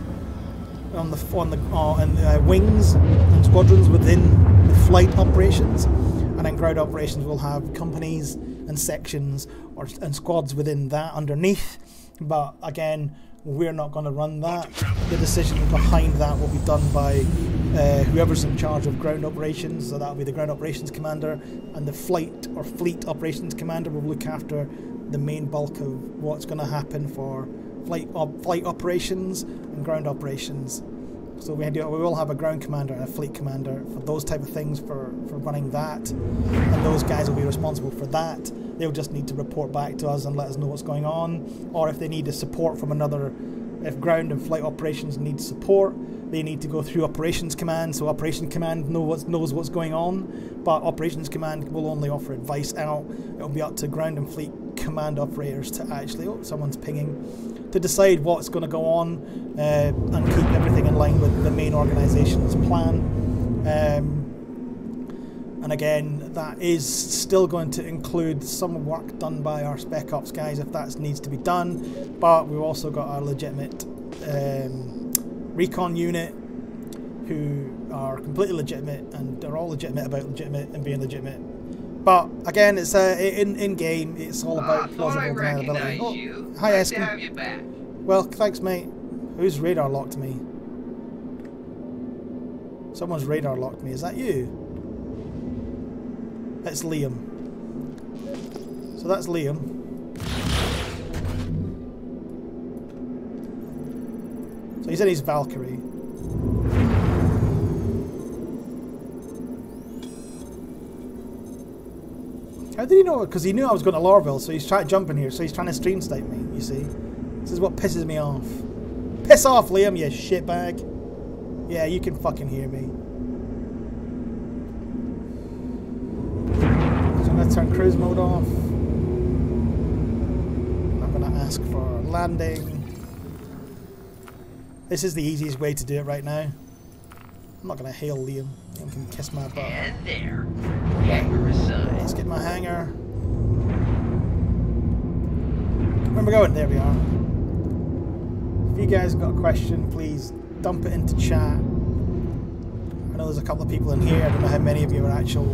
on the on the uh, and uh, wings and squadrons within the flight operations, and then ground operations will have companies and sections or and squads within that underneath but again, we're not going to run that. The decision behind that will be done by uh, whoever's in charge of ground operations. So that'll be the ground operations commander, and the flight or fleet operations commander will look after the main bulk of what's going to happen for flight op- flight operations and ground operations. So we, we will have a ground commander and a fleet commander for those type of things for, for running that, and those guys will be responsible for that. They'll just need to report back to us and let us know what's going on, or if they need a support from another, if ground and flight operations need support, they need to go through operations command. So operations command know what's, knows what's going on, but operations command will only offer advice out. It'll be up to ground and fleet command operators to actually, oh, someone's pinging, to decide what's going to go on uh, and keep everything in line with the main organisation's plan. Um, and again, that is still going to include some work done by our Spec Ops guys if that needs to be done. But we've also got our legitimate um, recon unit who are completely legitimate and they're all legitimate about legitimate and being legitimate. But again, it's uh, in in game. It's all about oh, plausible deniability. Oh, you. hi, nice Eskin. Well, thanks, mate. Who's radar locked me? Someone's radar locked me. Is that you? It's Liam. So that's Liam. So he said he's Valkyrie. How did he know? Because he knew I was going to Lorville, so he's trying to jump in here. So he's trying to stream state me, you see. This is what pisses me off. Piss off, Liam, you shitbag. Yeah, you can fucking hear me. I'm going to turn cruise mode off. I'm going to ask for landing. This is the easiest way to do it right now. I'm not gonna hail Liam. Liam can kiss my butt. And there. Hangar assigned. Let's get my hanger. Where am I going? There we are. If you guys got a question, please dump it into chat. I know there's a couple of people in here. I don't know how many of you are actual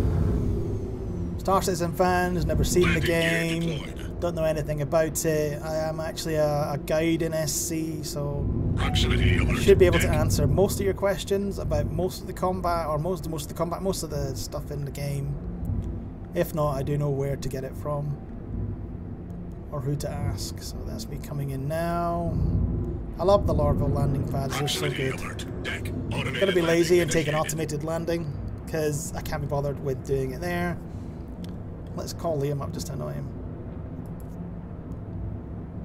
Star Citizen fans, never seen the game, don't know anything about it. I am actually a, a guide in SC, so should be able to answer most of your questions about most of the combat or most most of the combat, most of the stuff in the game. If not, I do know where to get it from or who to ask. So that's me coming in now. I love the Lorville landing pads; they're so good. Gonna be lazy and take an automated landing because I can't be bothered with doing it there. Let's call Liam up just to annoy him.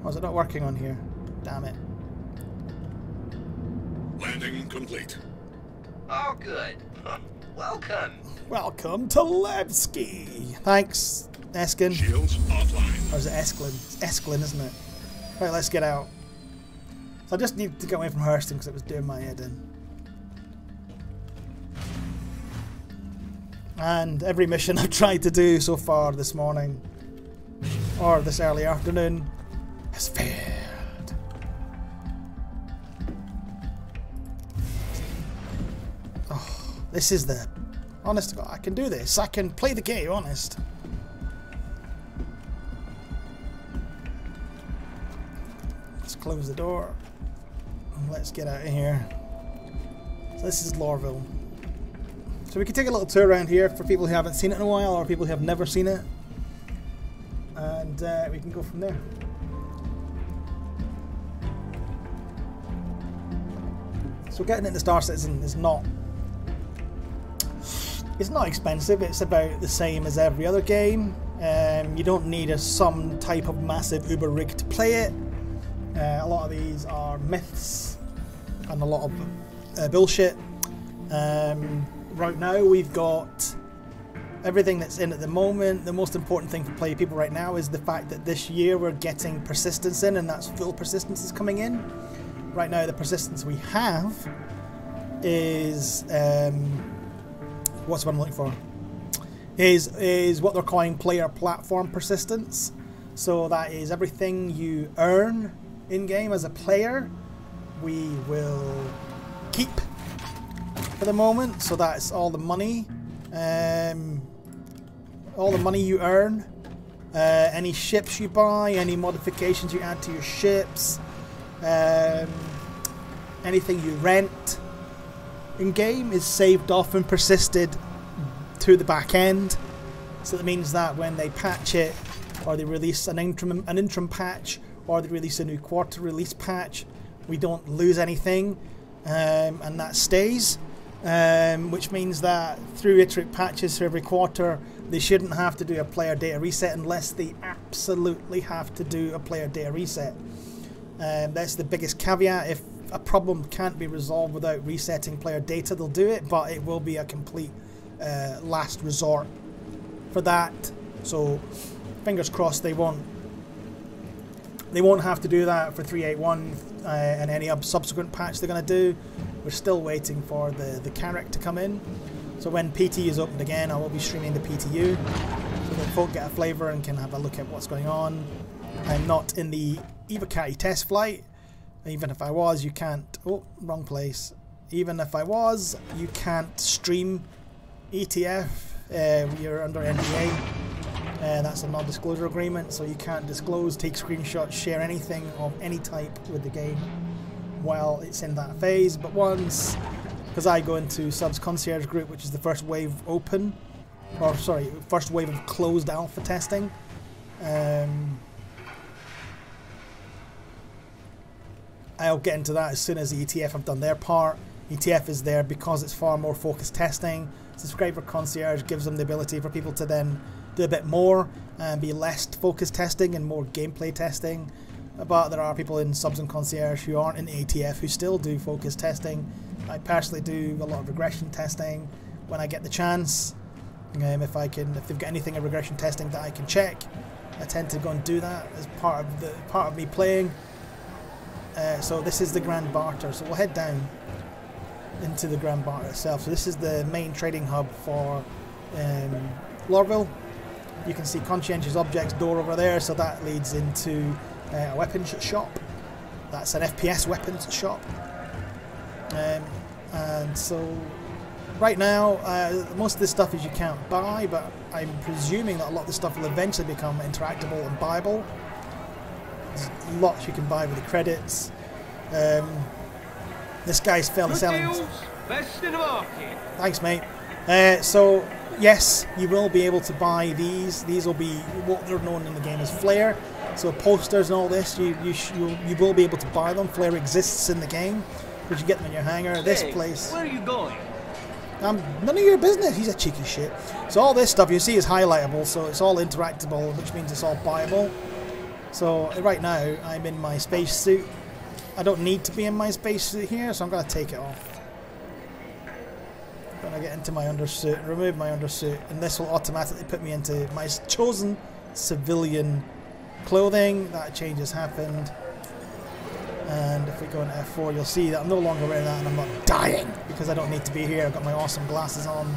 Oh, is it not working on here? Damn it. Landing complete. Oh, good. Welcome. Welcome to Levski. Thanks, Eskin. Shields offline. Or is it Esklin? It's Esklin, isn't it? Right, let's get out. So I just need to get away from Hurston because it was doing my head in. And every mission I've tried to do so far this morning, or this early afternoon, has failed. Oh, this is the... Honest God, I can do this. I can play the game, honest. Let's close the door. Let's get out of here. So this is Lorville. So we can take a little tour around here for people who haven't seen it in a while or people who have never seen it. And uh, we can go from there. So getting into Star Citizen is not it's not expensive. It's about the same as every other game. Um, you don't need a, some type of massive Uber rig to play it. Uh, a lot of these are myths and a lot of uh, bullshit. Um, right now, we've got everything that's in at the moment. The most important thing for play people right now is the fact that this year we're getting persistence in, and that's full persistence is coming in. Right now, the persistence we have is um, what's what I'm looking for is is what they're calling player platform persistence. So that is everything you earn in game as a player, we will keep for the moment. So that's all the money, um, all the money you earn, uh, any ships you buy, any modifications you add to your ships, um, anything you rent in game is saved off and persisted to the back end. So that means that when they patch it, or they release an interim an interim patch, or they release a new quarter release patch, we don't lose anything, um, and that stays. Um, which means that through iterate patches for every quarter, they shouldn't have to do a player data reset unless they absolutely have to do a player data reset. Um, that's the biggest caveat. If a problem can't be resolved without resetting player data, they'll do it, but it will be a complete uh, last resort for that. So, fingers crossed they won't. They won't have to do that for 381 uh, and any subsequent patch they're going to do. We're still waiting for the the carrack to come in. So when PT is opened again, I will be streaming the PTU so that folk get a flavour and can have a look at what's going on. I'm not in the Evocati test flight. Even if I was, you can't. Oh, wrong place. Even if I was, you can't stream ETF. Uh, you're under NDA. Uh, that's a non-disclosure agreement, so you can't disclose, take screenshots, share anything of any type with the game while it's in that phase. But once, because I go into Subs Concierge Group, which is the first wave open, or sorry, first wave of closed alpha testing. Um, I'll get into that as soon as the ETF have done their part. ETF is there because it's far more focused testing. Subscriber Concierge gives them the ability for people to then do a bit more and be less focused testing and more gameplay testing. But there are people in Subs and Concierge who aren't in ETF who still do focus testing. I personally do a lot of regression testing when I get the chance. Um, if I can, if they've got anything in regression testing that I can check, I tend to go and do that as part of the part of me playing. Uh, so this is the Grand Barter. So we'll head down. into the Grand Bar itself. So this is the main trading hub for um, Lorville. You can see Conscientious Objects door over there, so that leads into uh, a weapons shop. That's an FPS weapons shop. Um, and so right now, uh, most of this stuff is you can't buy, but I'm presuming that a lot of this stuff will eventually become interactable and buyable. There's lots you can buy with the credits. Um, this guy's fairly selling. deals, best in the market. Thanks, mate. Uh, so, yes, you will be able to buy these. These will be what they're known in the game as Flare. So, posters and all this, you you, sh- you, you will be able to buy them. Flare exists in the game, but you get them in your hangar. This place, Where are you going? um, none of your business. He's a cheeky shit. So, all this stuff you see is highlightable, so it's all interactable, which means it's all buyable. So, right now, I'm in my space suit. I don't need to be in my space suit here, so I'm going to take it off. Going to get into my undersuit, remove my undersuit, and this will automatically put me into my chosen civilian clothing. That change has happened. And if we go into F4, you'll see that I'm no longer wearing that and I'm not dying because I don't need to be here. I've got my awesome glasses on.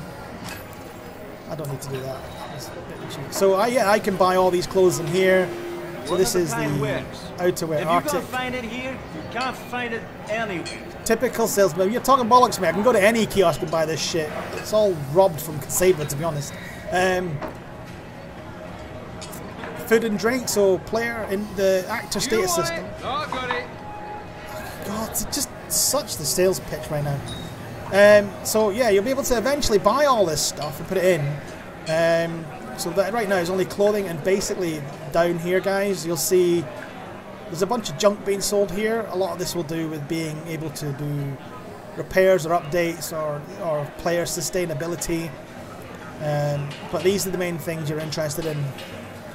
I don't need to do that. That. So I, yeah, I can buy all these clothes in here. So this is the Whatever kind works. outerwear If you Arctic. can't find it here, you can't find it anywhere. Typical salesman. You're talking bollocks me. I can go to any kiosk and buy this shit. It's all robbed from Sabre, to be honest. Um, food and drink, so player in the actor status system. I got it. God, it's just such the sales pitch right now. Um, so yeah, you'll be able to eventually buy all this stuff and put it in. Um, so that right now is only clothing, and basically down here, guys, you'll see there's a bunch of junk being sold here. A lot of this will do with being able to do repairs or updates or or player sustainability. Um, but these are the main things you're interested in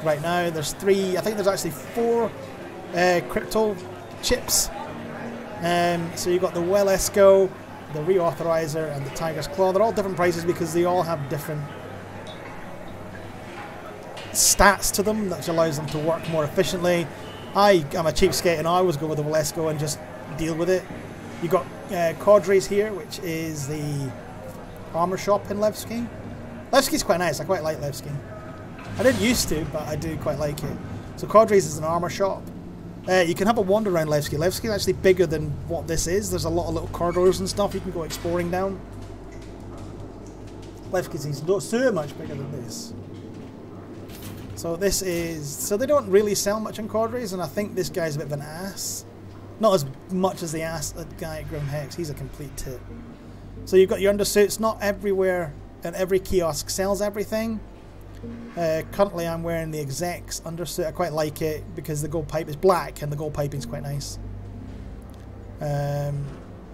right now. There's three. I think there's actually four uh, crypto chips. Um, so you've got the Well Esco, the Reauthorizer, and the Tiger's Claw. They're all different prices because they all have different stats to them, which allows them to work more efficiently. I am a cheapskate and I always go with the Well Esco and just deal with it. You've got uh, Cordry's here, which is the armor shop in Levski. Levski's quite nice. I quite like Levski. I didn't used to, but I do quite like it. So Cordry's is an armor shop. Uh, you can have a wander around Levski. Levski is actually bigger than what this is. There's a lot of little corridors and stuff you can go exploring down. Levski's is not so much bigger than this. So this is... So they don't really sell much in Cordry's, and I think this guy's a bit of an ass. Not as much as the ass that guy at Grim Hex. He's a complete tit. So you've got your undersuits. Not everywhere and every kiosk sells everything. Uh, currently, I'm wearing the exec's undersuit. I quite like it because the gold pipe is black and the gold piping is quite nice. Um,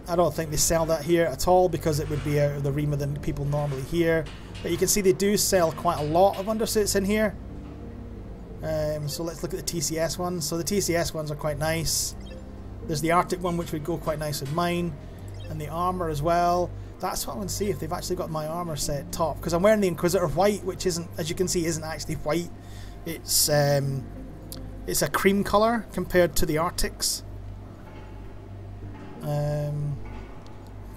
I don't think they sell that here at all because it would be out of the realm of the people normally here. But you can see they do sell quite a lot of undersuits in here. Um, so let's look at the TCS ones. So the TCS ones are quite nice. There's the Arctic one which would go quite nice with mine. And the armour as well. That's what I want to see if they've actually got my armour set top. Because I'm wearing the Inquisitor white, which isn't, as you can see, isn't actually white. It's um, it's a cream colour compared to the Arctics. Um,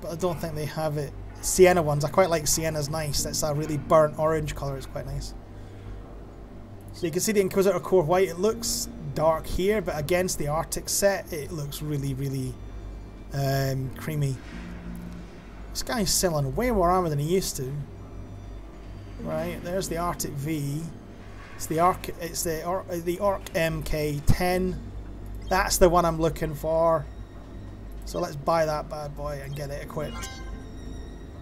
but I don't think they have it. Sienna ones, I quite like Sienna's nice. That's a really burnt orange colour, it's quite nice. So you can see the Inquisitor Core White, it looks dark here, but against the Arctic set, it looks really, really um, creamy. This guy's selling way more armor than he used to. Right, there's the Arctic V. It's the Arc. It's the Arc, the Arc MK10. That's the one I'm looking for. So let's buy that bad boy and get it equipped.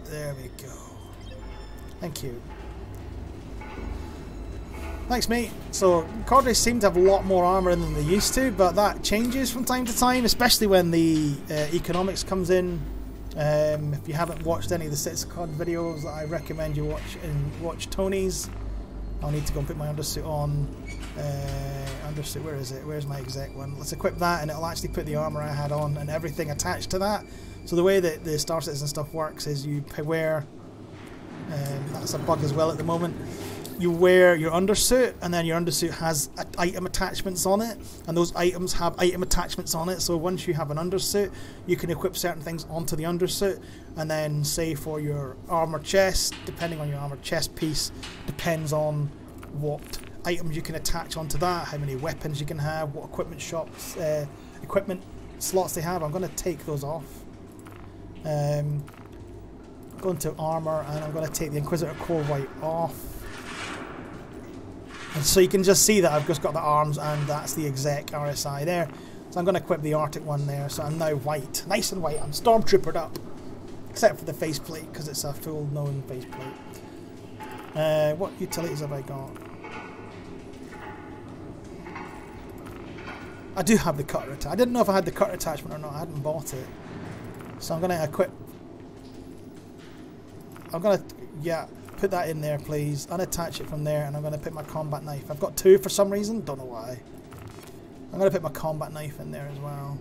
There we go. Thank you. Thanks, mate. So, Cordry seem to have a lot more armor than they used to, but that changes from time to time, especially when the uh, economics comes in. Um, if you haven't watched any of the CitizenCon videos, I recommend you watch and watch Tony's. I'll need to go and put my undersuit on. Uh, undersuit, where is it? Where's my exec one? Let's equip that, and it'll actually put the armor I had on and everything attached to that. So the way that the Star Citizen stuff works is you wear. Um, that's a bug as well at the moment you wear your undersuit, and then your undersuit has item attachments on it, and those items have item attachments on it. So once you have an undersuit, you can equip certain things onto the undersuit, and then say for your armor chest, depending on your armor chest piece, depends on what items you can attach onto that, how many weapons you can have, what equipment shops, uh, equipment slots they have. I'm going to take those off. Um, go into armor and I'm going to take the Inquisitor Core White off. And so you can just see that I've just got the arms and that's the exec RSI there. So I'm going to equip the Arctic one there. So I'm now white. Nice and white. I'm stormtroopered up. Except for the faceplate because it's a full known faceplate. Uh, what utilities have I got? I do have the cutter attachment. I didn't know if I had the cutter attachment or not. I hadn't bought it. So I'm going to equip... I'm going to, yeah, put that in there, please. Unattach it from there, and I'm going to put my combat knife. I've got two for some reason. Don't know why. I'm going to put my combat knife in there as well.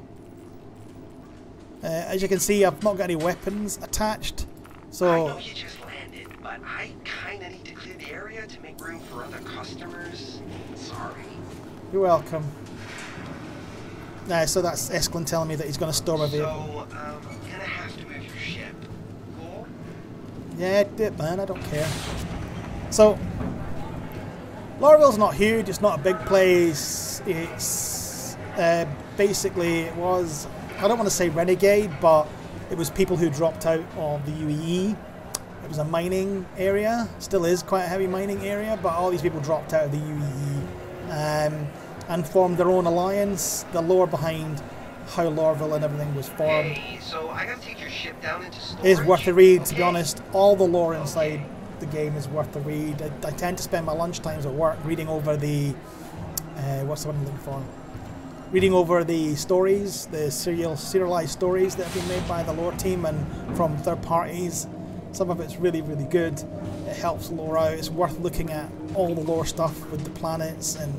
Uh, as you can see, I've not got any weapons attached. So. I So, know you just landed, but I kinda need to clear the area to make room for other customers. Sorry. you're welcome. Uh, so that's Esklin telling me that he's going to storm a So, vehicle. um, Yeah, it, man. I don't care. So, Lorville's not huge. It's not a big place. It's uh, basically it was. I don't want to say renegade, but it was people who dropped out of the UEE. It was a mining area. Still is quite a heavy mining area, but all these people dropped out of the UEE um, and formed their own alliance. The lore behind how Lorville and everything was formed Hey, so I gotta take your ship down into storage. is worth a read, to be honest. All the lore inside the game is worth a read. I, I tend to spend my lunch times at work reading over the. Uh, what's the one I'm looking for? Reading over the stories, the serial serialized stories that have been made by the lore team and from third parties. Some of it's really, really good. It helps lore out. It's worth looking at all the lore stuff with the planets and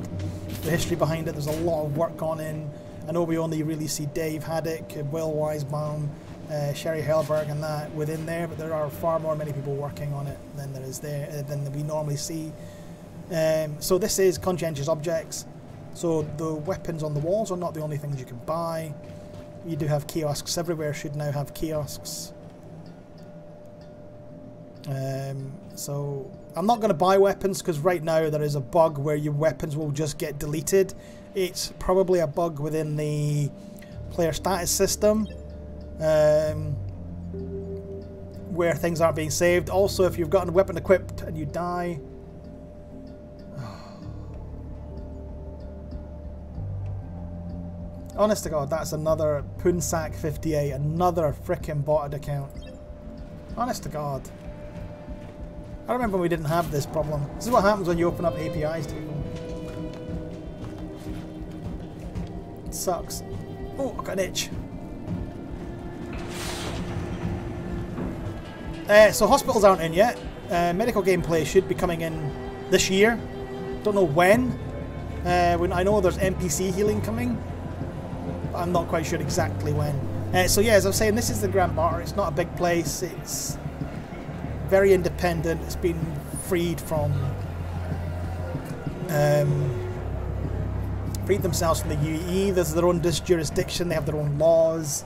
the history behind it. There's a lot of work gone in. I know we only really see Dave Haddock, Will Weissbaum, uh, Cherie Heiberg, and that within there, but there are far more many people working on it than there is there uh, than we normally see. Um, so this is conscientious objects. So the weapons on the walls are not the only things you can buy. You do have kiosks everywhere. Should now have kiosks. Um, so I'm not going to buy weapons because right now there is a bug where your weapons will just get deleted. It's probably a bug within the player status system um, where things aren't being saved. Also, if you've got a weapon equipped and you die. Honest to God, that's another Punsak 58, another frickin' botted account. Honest to God. I remember we didn't have this problem. This is what happens when you open up APIs to people. Sucks. Oh, I've got an itch. Uh, so hospitals aren't in yet. Uh, medical gameplay should be coming in this year. Don't know when. Uh, when I know there's NPC healing coming. But I'm not quite sure exactly when. Uh, so yeah, as I was saying, this is the Grand Barter. It's not a big place. It's very independent. It's been freed from um, freed themselves from the UEE. There's their own jurisdiction. They have their own laws.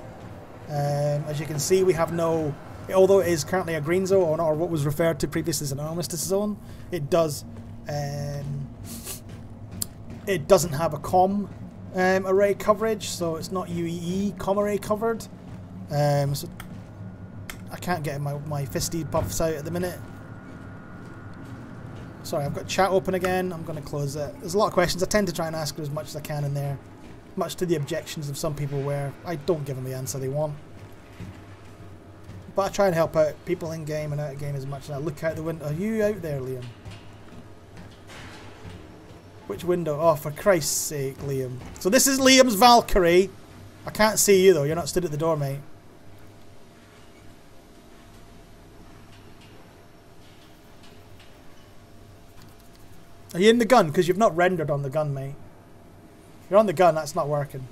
Um, as you can see, we have no. Although it is currently a green zone, or, or what was referred to previously as an armistice zone, it does. Um, it doesn't have a com um, array coverage, so it's not UEE com array covered. Um, so I can't get my, my fisty buffs out at the minute. Sorry, I've got chat open again. I'm going to close it. There's a lot of questions. I tend to try and ask as much as I can in there. Much to the objections of some people where I don't give them the answer they want. But I try and help out people in game and out of game as much as I look out the window. Are you out there, Liam? Which window? Oh, for Christ's sake, Liam. So this is Liam's Valkyrie. I can't see you though. You're not stood at the door, mate. Are you in the gun? Because you've not rendered on the gun, mate. If you're on the gun, that's not working.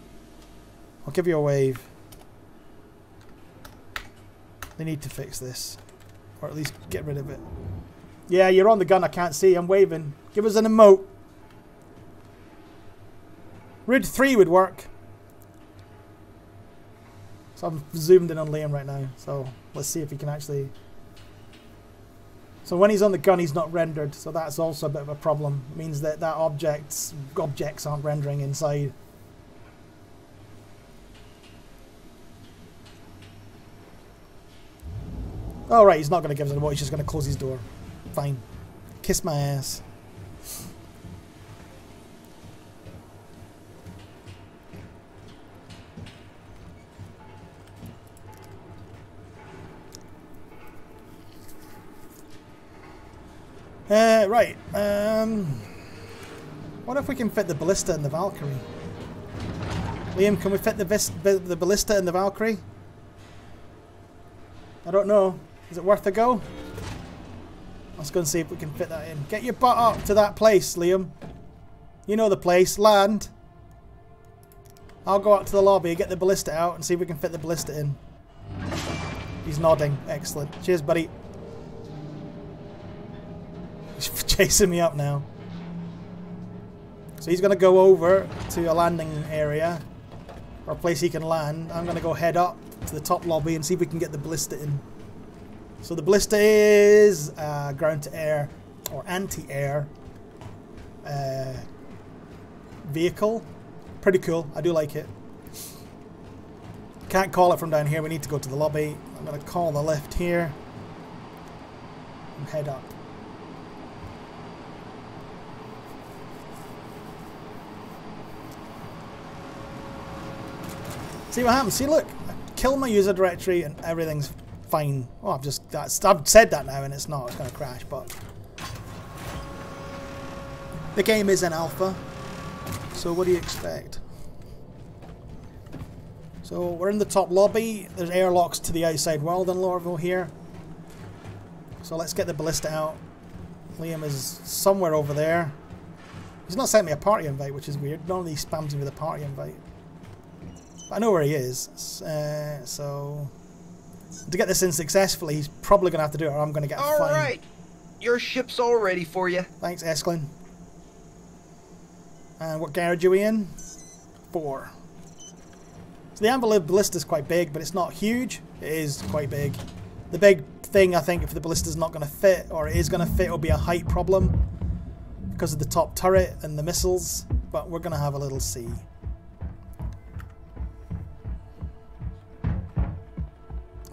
I'll give you a wave. They need to fix this. Or at least get rid of it. Yeah, you're on the gun. I can't see. I'm waving. Give us an emote. Rid 3 would work. So I'm zoomed in on Liam right now. So let's see if he can actually... So when he's on the gun, he's not rendered. So that's also a bit of a problem. It means that that objects objects aren't rendering inside. All right, he's not going to give us an emote. He's just going to close his door. Fine. Kiss my ass. Uh, right. Um, what if we can fit the ballista in the Valkyrie? Liam, can we fit the, the ballista in the Valkyrie? I don't know. Is it worth a go? Let's go and see if we can fit that in. Get your butt up to that place, Liam. You know the place. Land. I'll go out to the lobby, get the ballista out, and see if we can fit the ballista in. He's nodding. Excellent. Cheers, buddy. Chasing me up now. So he's going to go over to a landing area, or a place he can land. I'm going to go head up to the top lobby and see if we can get the ballista in. So the ballista is uh, ground to air or anti-air uh, vehicle. Pretty cool. I do like it. Can't call it from down here. We need to go to the lobby. I'm going to call the lift here and head up. See what happens. See, look, I kill my user directory and everything's fine. Oh, I've just that's, I've said that now and it's not. It's going to crash, but the game is an alpha. So what do you expect? So we're in the top lobby. There's airlocks to the outside world in Lorville here. So let's get the ballista out. Liam is somewhere over there. He's not sent me a party invite, which is weird. Normally he spams me with a party invite. But I know where he is. Uh, so to get this in successfully, he's probably going to have to do it or I'm going to get a All fine. right. Your ship's all ready for you. Thanks, Esklin. And what garage are we in? Four. So the Anvil ballista is quite big, but it's not huge. It is quite big. The big thing, I think, if the ballista's not going to fit, or it is going to fit, will be a height problem because of the top turret and the missiles. But we're going to have a little see.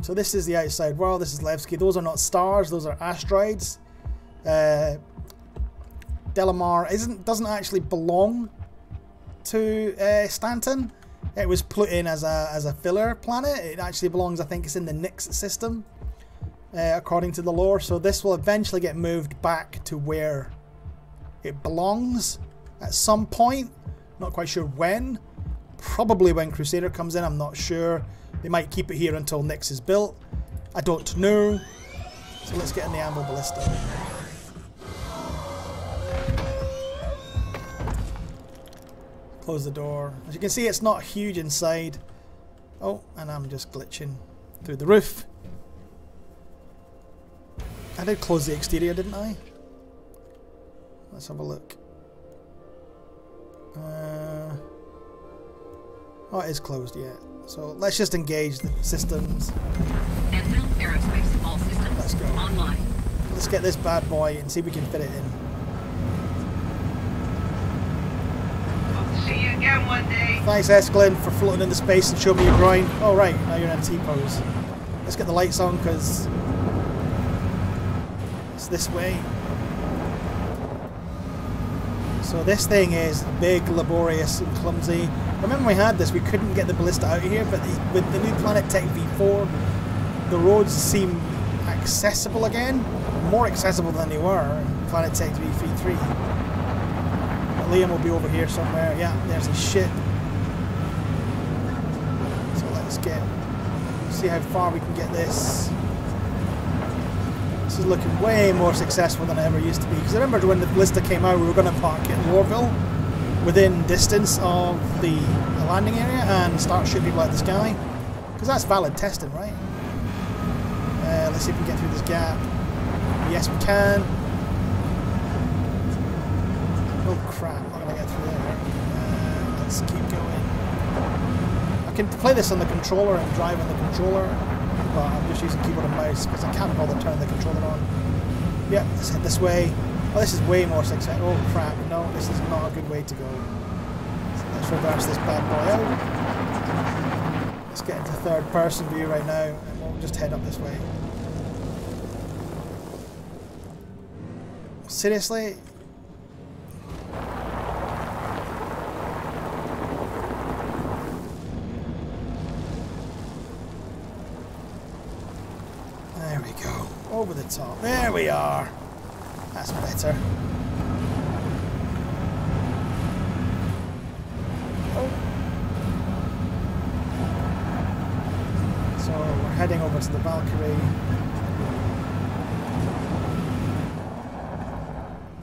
So this is the outside world. This is Levski. Those are not stars. Those are asteroids. Uh, Delamar isn't doesn't actually belong to uh, Stanton. It was put in as a as a filler planet. It actually belongs, I think, it's in the Nyx system, uh, according to the lore. So this will eventually get moved back to where it belongs at some point. Not quite sure when. Probably when Crusader comes in. I'm not sure. They might keep it here until Nyx is built. I don't know. So let's get in the Anvil ballista. Close the door. As you can see, it's not huge inside. Oh, and I'm just glitching through the roof. I did close the exterior, didn't I? Let's have a look. Uh, oh, it is closed yet. So let's just engage the systems. Anvil Aerospace, all systems Let's go. online. Let's get this bad boy and see if we can fit it in. See you again one day. Thanks, Esklin, for floating into space and showing me your groin. Oh, right, now you're in a T-pose. Let's get the lights on, because it's this way. So this thing is big, laborious, and clumsy. Remember we had this, we couldn't get the ballista out of here, but with the new Planet Tech V4, the roads seem accessible again. More accessible than they were in Planet Tech V3. But Liam will be over here somewhere. Yeah, there's his ship. So let's get see how far we can get this. This is looking way more successful than it ever used to be. Because I remember when the ballista came out, we were going to park it in Lorville within distance of the landing area and start shooting people out of the sky. Because that's valid testing, right? Uh, let's see if we can get through this gap. Yes, we can. Oh crap, how going I get through there? Uh, let's keep going. I can play this on the controller and drive on the controller but I'm just using keyboard and mouse because I can't bother turning the controller on. Yep, let's head this way. Oh, this is way more successful. Oh crap, no, this is not a good way to go. Let's reverse this bad boy out. Let's get into third person view right now, and we'll just head up this way. Seriously? There we go. There we are. That's better. Oh. So we're heading over to the Valkyrie.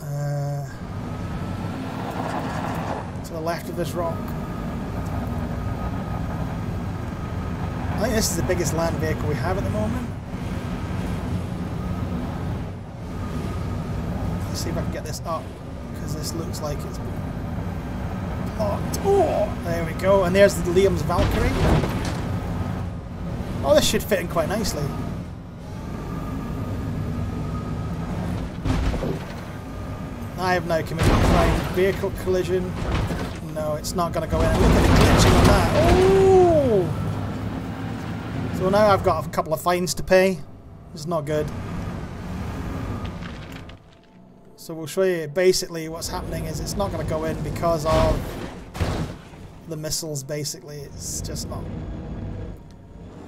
Uh, to the left of this rock. I think this is the biggest land vehicle we have at the moment. Let's see if I can get this up because this looks like it's blocked. Oh, there we go. And there's the Liam's Valkyrie. Oh, this should fit in quite nicely. I have now committed crime. Vehicle collision. No, it's not going to go in. Look at the glitching on that. Oh! So now I've got a couple of fines to pay. It's not good. So we'll show you basically what's happening is it's not going to go in because of the missiles basically. It's just not.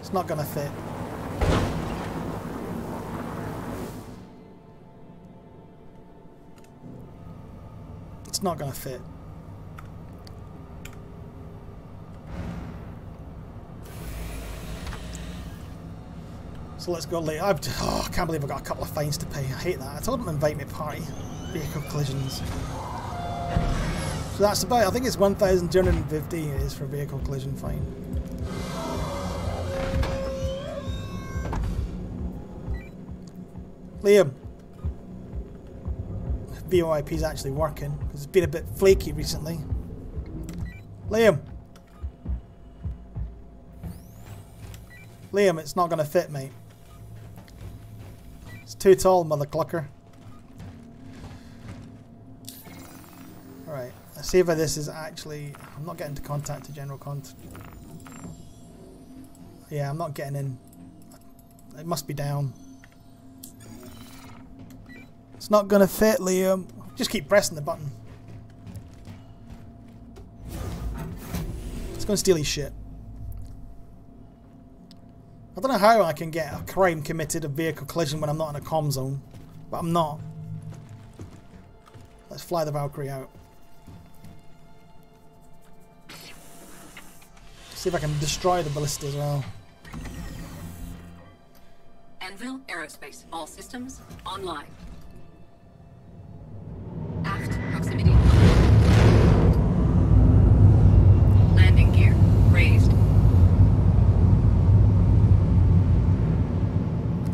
It's not going to fit. It's not going to fit. So let's go later. I've, oh, I can't believe I've got a couple of fines to pay. I hate that. I told them to invite me to party. Vehicle collisions. So that's about, I think it's 1,250 it is for vehicle collision fine. Liam. VoIP is actually working because it's been a bit flaky recently. Liam. Liam, it's not going to fit, mate. It's too tall, mother clucker. Alright, let's see if this is actually... I'm not getting to contact to general contact. Yeah, I'm not getting in. It must be down. It's not to fit, Liam. Just keep pressing the button. It's to steal his shit. I don't know how I can get a crime committed, a vehicle collision when I'm not in a com zone. But I'm not. Let's fly the Valkyrie out. See if I can destroy the ballista as well. Anvil Aerospace. All systems online. Aft proximity. Landing gear raised.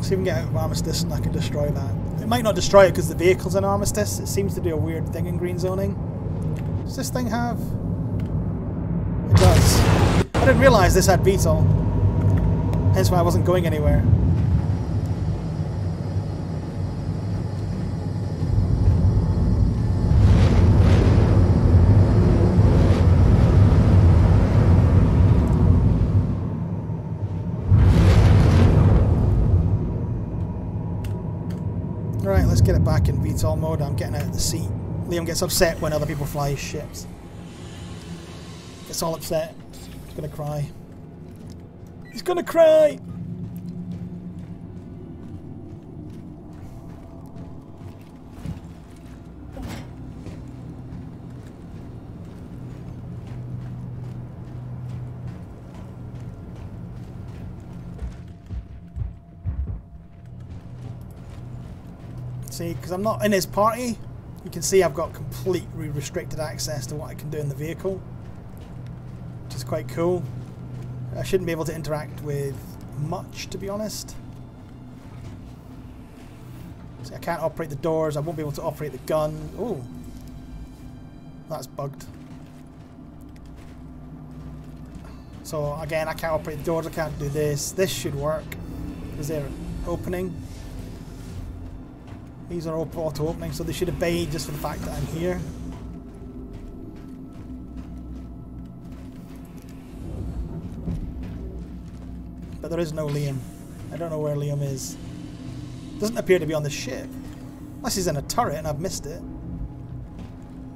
We can get out of Armistice and I can destroy that. It might not destroy it because the vehicle's in Armistice. It seems to do a weird thing in green zoning. Does this thing have... It does. I didn't realise this had VTOL. Hence why I wasn't going anywhere. Right, let's get it back in VTOL mode. I'm getting out of the seat. Liam gets upset when other people fly his ships. Gets all upset. He's gonna cry. He's gonna cry! See, because I'm not in his party, you can see I've got completely restricted access to what I can do in the vehicle, which is quite cool. I shouldn't be able to interact with much, to be honest. See, I can't operate the doors, I won't be able to operate the gun. Oh, That's bugged. So again, I can't operate the doors, I can't do this. This should work. Is there opening? These are all auto opening, so they should obey just for the fact that I'm here. But there is no Liam. I don't know where Liam is. Doesn't appear to be on the ship. Unless he's in a turret and I've missed it.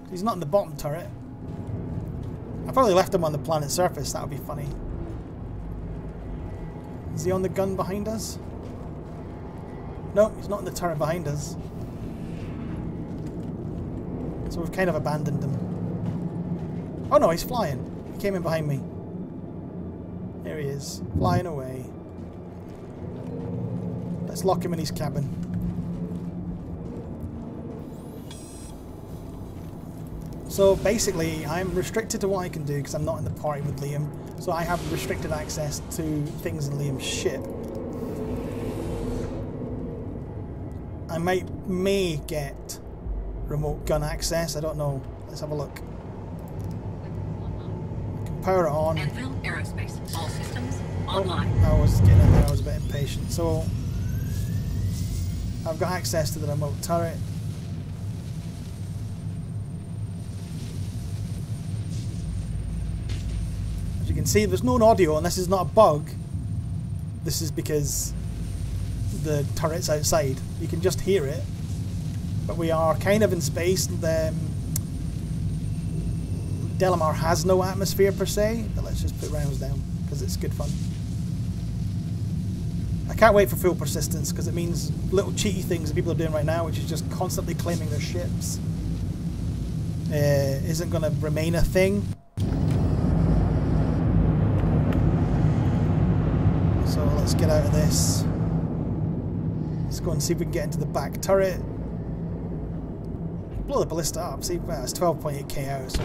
He's not in the bottom turret. I probably left him on the planet's surface, that would be funny. Is he on the gun behind us? No, he's not in the turret behind us. So we've kind of abandoned him. Oh no, he's flying. He came in behind me. There he is, flying away. Let's lock him in his cabin. So basically, I'm restricted to what I can do because I'm not in the party with Liam. So I have restricted access to things in Liam's ship. I might may get remote gun access. I don't know. Let's have a look. I can power it on. Anvil Aerospace. All systems Oh, online. I was getting in there. I was a bit impatient. So I've got access to the remote turret. As you can see, there's no audio, and this is not a bug. This is because the turret's outside. You can just hear it. But we are kind of in space. The, Delamar has no atmosphere per se, but let's just put rounds down because it's good fun. I can't wait for full persistence because it means little cheaty things that people are doing right now, which is just constantly claiming their ships, uh, isn't going to remain a thing. So let's get out of this. Let's go and see if we can get into the back turret. Blow the ballista up. See, well, uh, it's 12.8k out, so.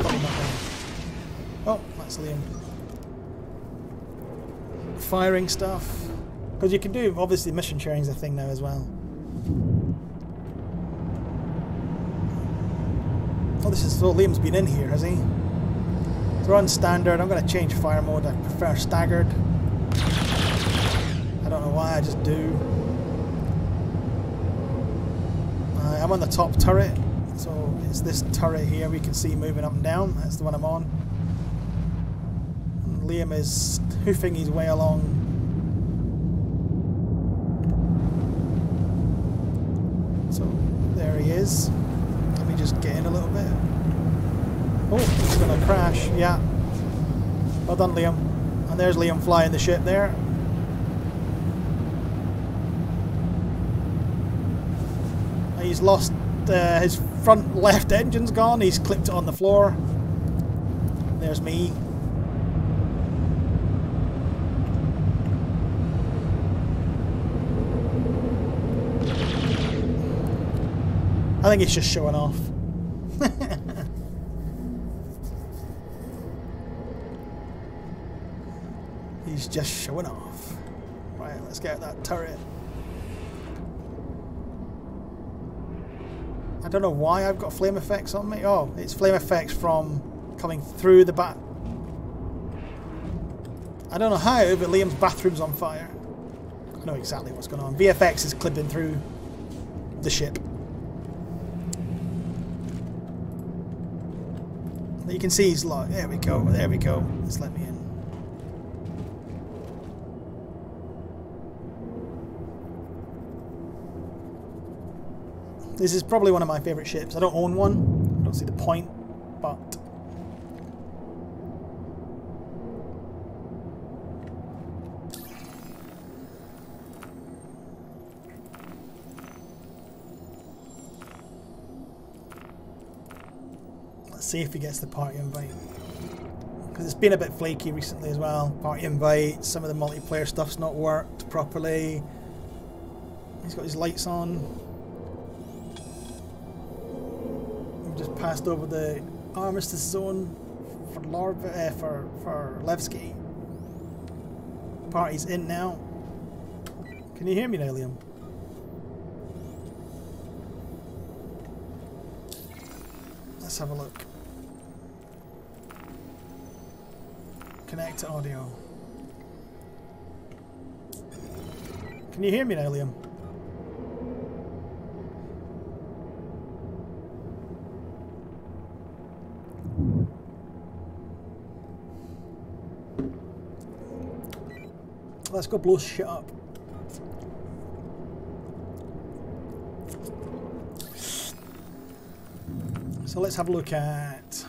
Oh, that's Liam. Firing stuff. Because you can do, obviously, mission sharing is a thing now as well. Oh, this is, so Liam's been in here, has he? So we're on standard. I'm going to change fire mode. I prefer staggered. I don't know why, I just do. Uh, I'm on the top turret. So it's this turret here we can see moving up and down. That's the one I'm on. And Liam is hoofing his way along. So there he is. Let me just get in a little bit. Oh, it's going to crash. Yeah. Well done, Liam. And there's Liam flying the ship there. He's lost uh, his front left engine's gone. He's clipped it on the floor. There's me. I think he's just showing off. he's just showing off. Right, let's get that turret. Don't know why I've got flame effects on me. Oh, it's flame effects from coming through the bat. I don't know how, but Liam's bathroom's on fire. I know exactly what's going on. VFX is clipping through the ship. You can see he's like, there we go, there we go. Let's let me in. This is probably one of my favourite ships. I don't own one. I don't see the point, but let's see if he gets the party invite. Because it's been a bit flaky recently as well. Party invite, some of the multiplayer stuff's not worked properly. He's got his lights on. passed over the armistice zone for uh, for for Levski. Party's in now. Can you hear me now, Liam? Let's have a look. Connect to audio. Can you hear me now, Liam? Let's go blow shit up. So let's have a look at.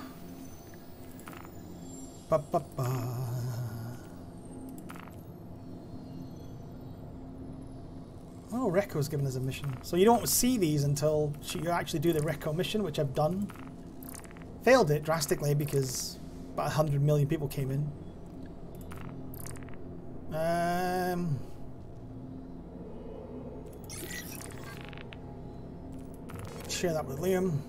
Ba, ba, ba. Oh, Recco's given us a mission. So you don't see these until you actually do the Reko mission, which I've done. Failed it drastically because about 100 million people came in. Um, share that with Liam.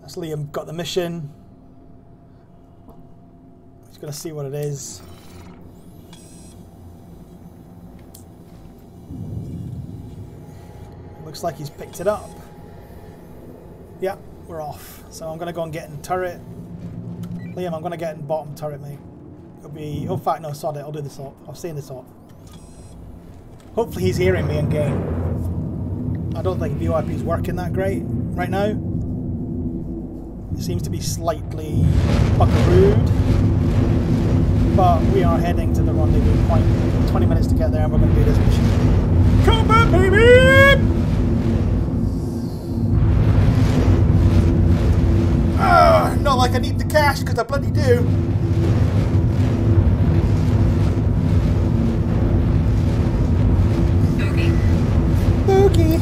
That's Liam got the mission. He's gonna see what it is. Looks like he's picked it up. Yeah, we're off. So I'm gonna go and get in turret. Liam, I'm gonna get in bottom turret, mate. It'll be. Oh, fact, no, sod it. I'll do this up. I'll stay in this up. Hopefully, he's hearing me in game. I don't think VoIP is working that great right now. It seems to be slightly buckarooed. But we are heading to the rendezvous point. 20 minutes to get there, and we're going to do this mission. Combat, baby! Like I need the cash, because I bloody do. Okay. Boogie.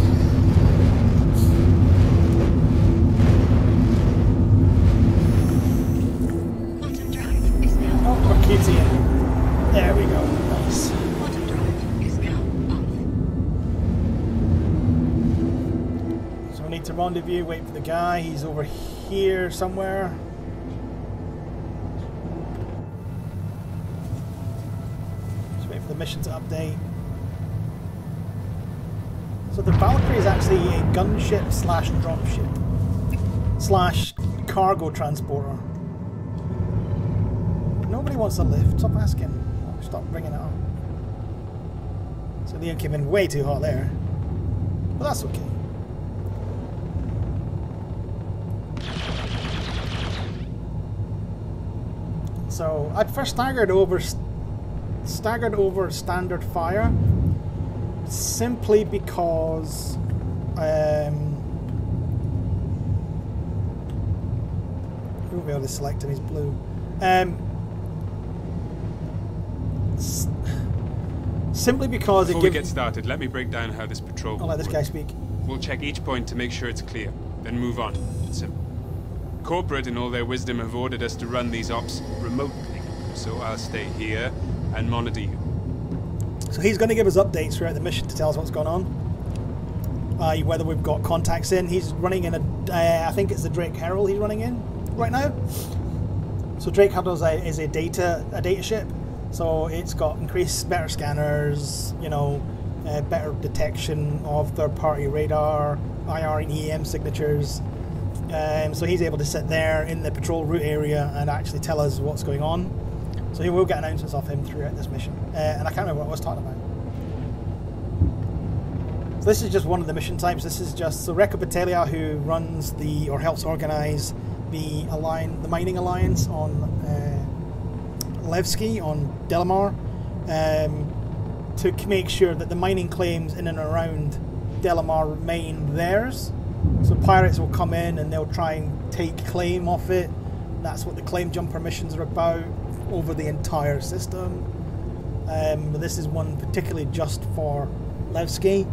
Quantum drive is now Oh. There we go. Nice. Quantum drive is now off. So we need to rendezvous, wait for the guy. He's over here somewhere. Update. So the Valkyrie is actually a gunship slash dropship slash cargo transporter. Nobody wants a lift. Stop asking. Stop bringing it up. So Liam came in way too hot there. But that's okay. So I'd first staggered over staggered over standard fire simply because um, we won't be able to select him. He's blue. Um, s- simply because Before it we get started, let me break down how this patrol I'll let this work. guy speak. We'll check each point to make sure it's clear, then move on. It's simple. Corporate, in all their wisdom, have ordered us to run these ops remotely, so I'll stay here and monitor you. So he's going to give us updates throughout the mission to tell us what's going on. Uh, whether we've got contacts in. He's running in a, uh, I think it's the Drake Herald he's running in right now. So Drake Herald is a, is a data a data ship. So it's got increased better scanners, you know, uh, better detection of third-party radar, IR and EM signatures. Um, so he's able to sit there in the patrol route area and actually tell us what's going on. So you will get announcements of him throughout this mission. Uh, and I can't remember what I was talking about. So this is just one of the mission types. This is just so Battaglia, who runs the or helps organize the alliance, the mining alliance on uh, Levski on Delamar, um, to make sure that the mining claims in and around Delamar remain theirs. So pirates will come in and they'll try and take claim off it. That's what the claim jumper missions are about over the entire system. Um, this is one particularly just for Levski,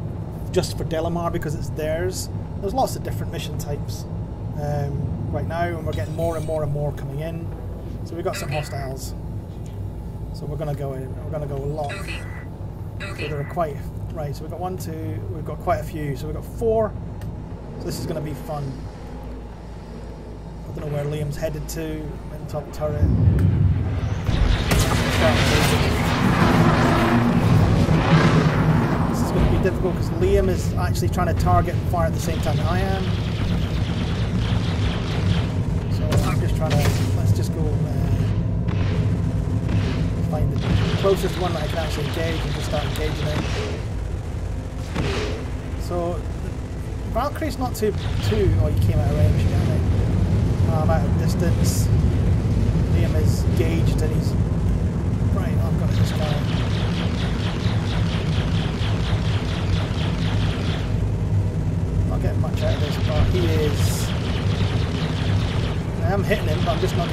just for Delamar because it's theirs. There's lots of different mission types um, right now, and we're getting more and more and more coming in. So we've got some hostiles. So we're gonna go in. We're gonna go a lot. So there are quite right. So we've got one, two. We've got quite a few. So we've got four. So this is gonna be fun. I don't know where Liam's headed to. In top turret. This is going to be difficult because Liam is actually trying to target and fire at the same time I am. So I'm just trying to, let's just go uh, find the closest one that I can actually engage and just start engaging it. So Valkyrie's not too, too, oh you came out of range, right. I'm out of distance. Liam is gauged and he's, right, I've got this guy. Not getting much out of this, but he is. I am hitting him, but I'm just not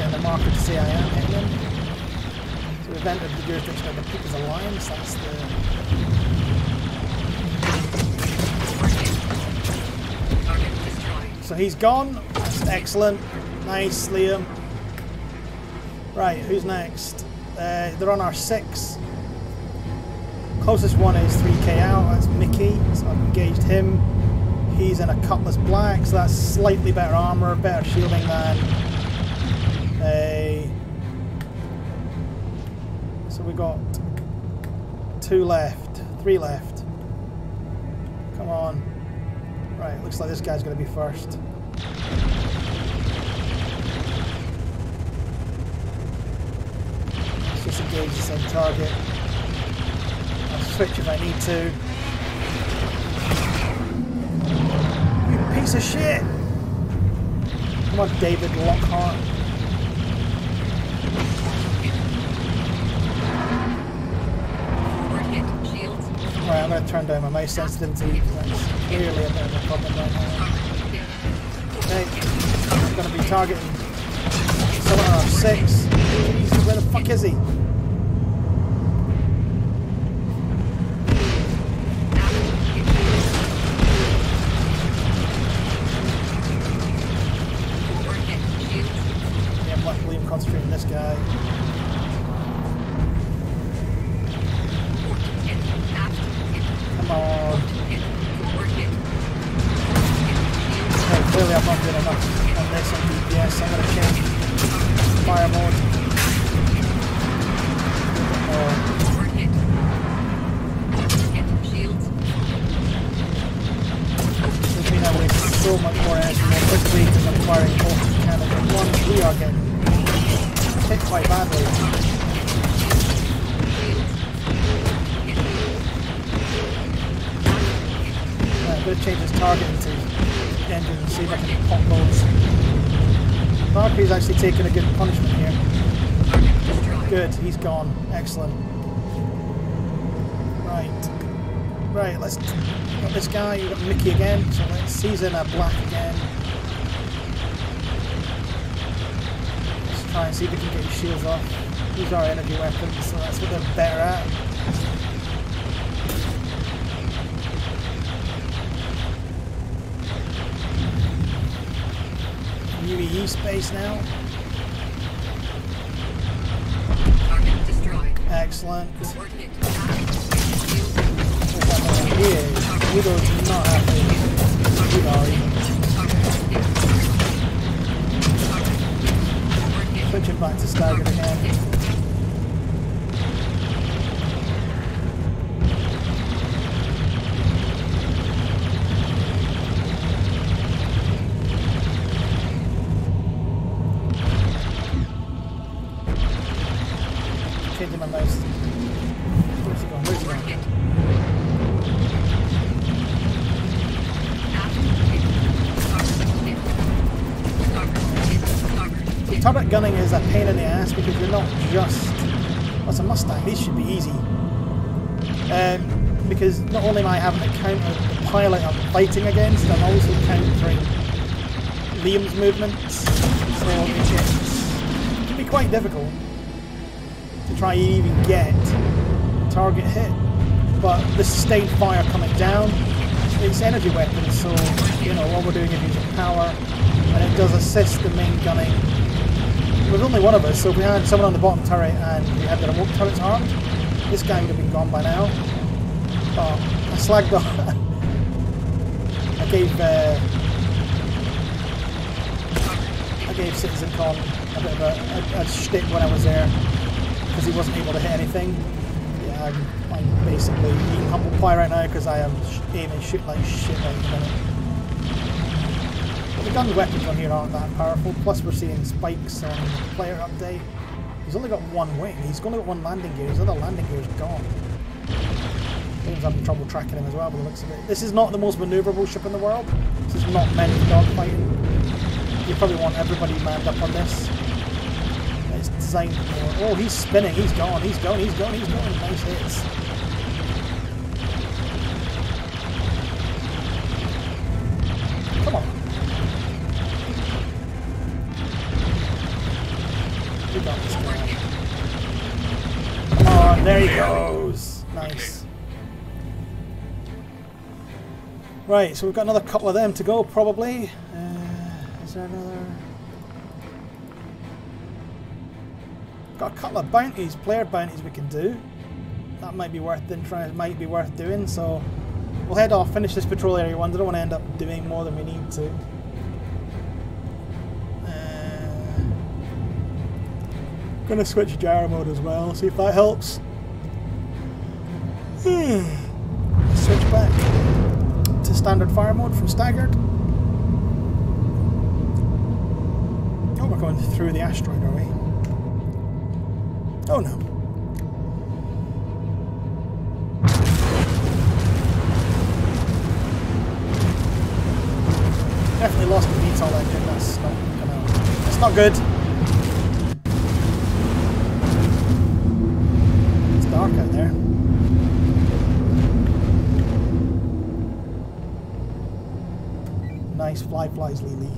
to. So we've the jurisdiction of the People's Alliance. That's the. So he's gone. That's excellent. Nice, Liam. Right, who's next? Uh, they're on our six. Closest one is 3k out. That's Mickey. So I've engaged him. He's in a Cutlass Black, so that's slightly better armor, better shielding than we got two left, three left. Come on. Right, looks like this guy's going to be first. Let's just engage the same target. I'll switch if I need to. You piece of shit! Come on, David Lockhart. I'm going to turn down my mouse sensitivity. That's clearly a bit of a problem right now. Okay, I'm going to be targeting someone on six. Where the fuck is he? He's in a black again. Let's try and see if we can get his shields off. These are energy weapons, so that's what they're better at. UEE space now. Target destroyed. Excellent. Fighting against, I'm also countering Liam's movements. So it can be quite difficult to try and even get target hit. But the sustained fire coming down, it's energy weapons, so you know what we're doing is using power, and it does assist the main gunning there was only one of us, so if we had someone on the bottom turret and we had the remote turrets armed, this guy would have been gone by now. But I slagged off. I gave uh, I gave Citizen Con a bit of a, a, a shtick when I was there because he wasn't able to hit anything. Yeah, I'm, I'm basically eating humble pie right now because I am aiming shit like shit right at the gun weapons on here aren't that powerful. Plus, we're seeing spikes on player update. He's only got one wing. He's only got one landing gear. His other landing gear is gone. Game's having trouble tracking him as well by the looks of it. This is not the most maneuverable ship in the world. This is not meant for dogfighting. You probably want everybody manned up on this. It's designed for... Oh, he's spinning. He's gone. He's going. He's going. He's going. Nice hits. Come on. This guy. Come on. There you goes. Right, so we've got another couple of them to go, probably. Uh, is there another... Got a couple of bounties, player bounties we can do. That might be worth then trying. Might be worth doing. So we'll head off, finish this patrol area one. I don't want to end up doing more than we need to. Uh, gonna switch gyro mode as well. See if that helps. Hmm. Switch back standard fire mode from staggered. Oh, we're going through the asteroid, are we? Oh no. Definitely lost the VTOL engine, that's not gonna that's not good. It's dark out there. Nice fly flies, Lily.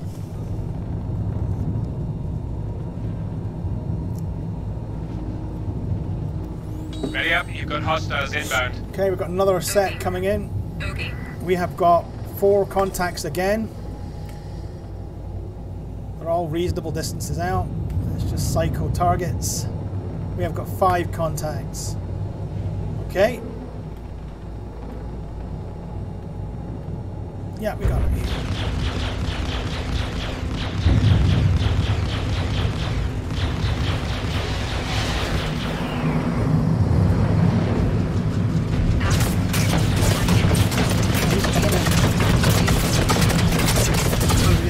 Ready up, you've got hostiles inbound. Okay, we've got another set coming in. Okay. We have got four contacts again. They're all reasonable distances out. It's just psycho targets. We have got five contacts. Okay. Yeah, we got it.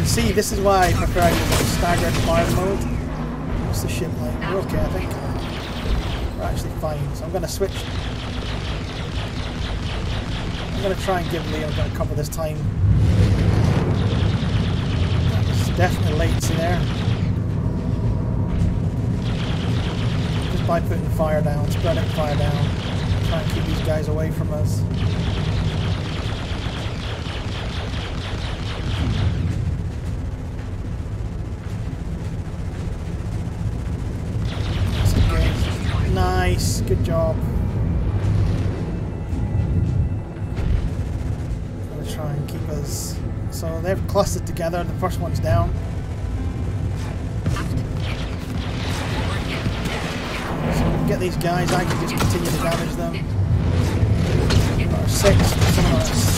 See, this is why I prefer staggered fire mode. What's the ship like? We're okay, I think. We're actually fine. So I'm going to switch. I'm going to try and give Liam a cover this time. Definitely latency there. Just by putting fire down, spreading fire down. Try and keep these guys away from us. Nice, good job. So they've clustered together. The first one's down. So get these guys. I can just continue to damage them. Six. Of us.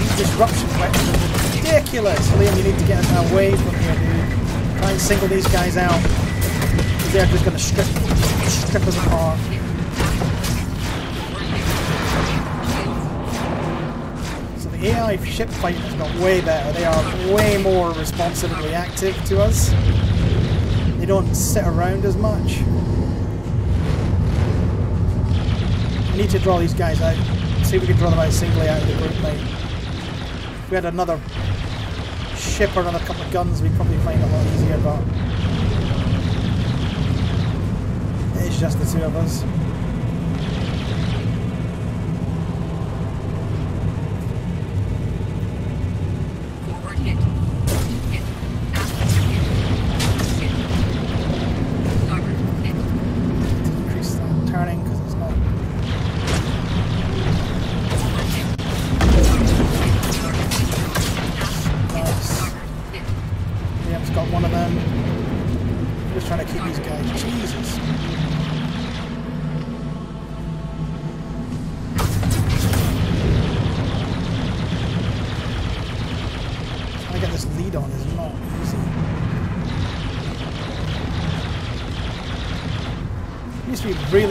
These disruption weapons are ridiculous. Liam, you need to get away from here, dude. Try and single these guys out. They're just gonna strip strip us apart. AI ship fighting has got way better. They are way more responsive and reactive to us. They don't sit around as much. We need to draw these guys out. See if we can draw them out singly out of the group, mate. If we had another ship or another couple of guns, we'd probably find it a lot easier, but it's just the two of us.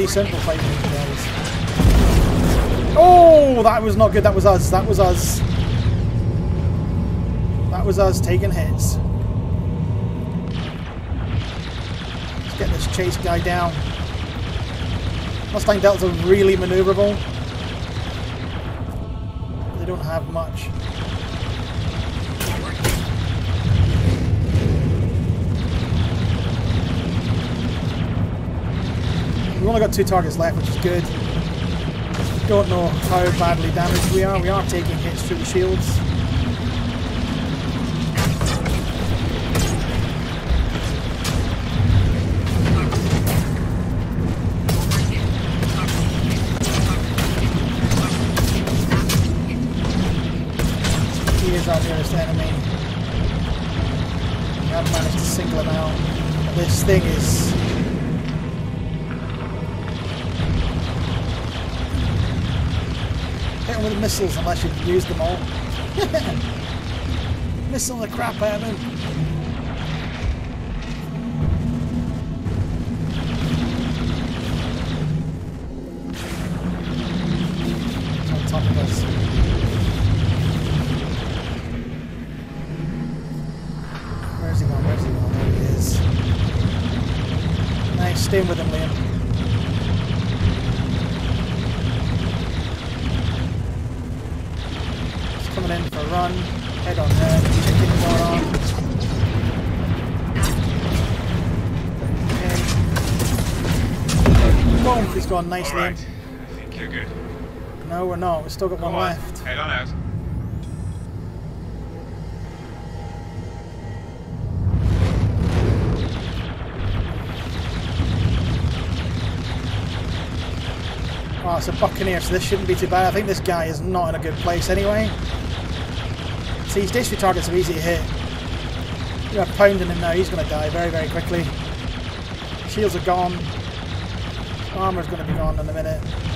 Really simple fighting guys. Oh, that was not good. That was us. That was us. That was us taking hits. Let's get this chase guy down. Mustang Deltas are really maneuverable. They don't have much. We've only got two targets left, which is good. Don't know how badly damaged we are. We are taking hits through the shields. He is our nearest enemy. We have managed to single him out. This thing missiles unless you've used them all. Missile the crap out of him. Nicely. All right. I think you're good. No, we're not. We've still got Go one on. left. Head on out. Oh, it's a Buccaneer, so this shouldn't be too bad. I think this guy is not in a good place anyway. See, his district targets are easy to hit. You're pounding him now, he's going to die very, very quickly. Shields are gone. Armor's going to be gone in a minute.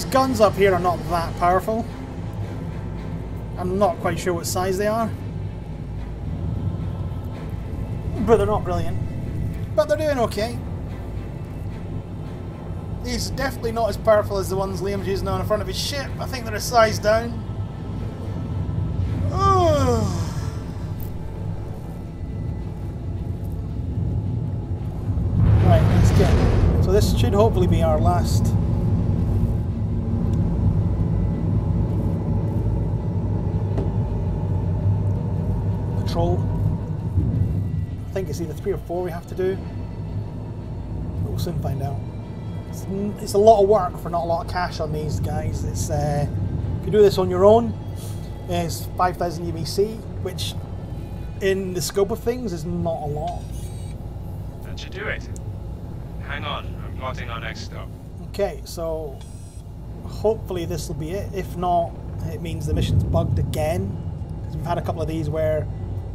These guns up here are not that powerful. I'm not quite sure what size they are. But they're not brilliant. But they're doing okay. These are definitely not as powerful as the ones Liam's using on the front of his ship. I think they're a size down. Right, let's get. So this should hopefully be our last. Patrol. I think it's either three or four we have to do. We'll soon find out. It's, it's a lot of work for not a lot of cash on these guys. It's uh, if you do this on your own, it's 5,000 UEC, which in the scope of things is not a lot. That should do it. Hang on, I'm plotting our next stop. Okay, so hopefully this will be it. If not, it means the mission's bugged again. Because we've had a couple of these where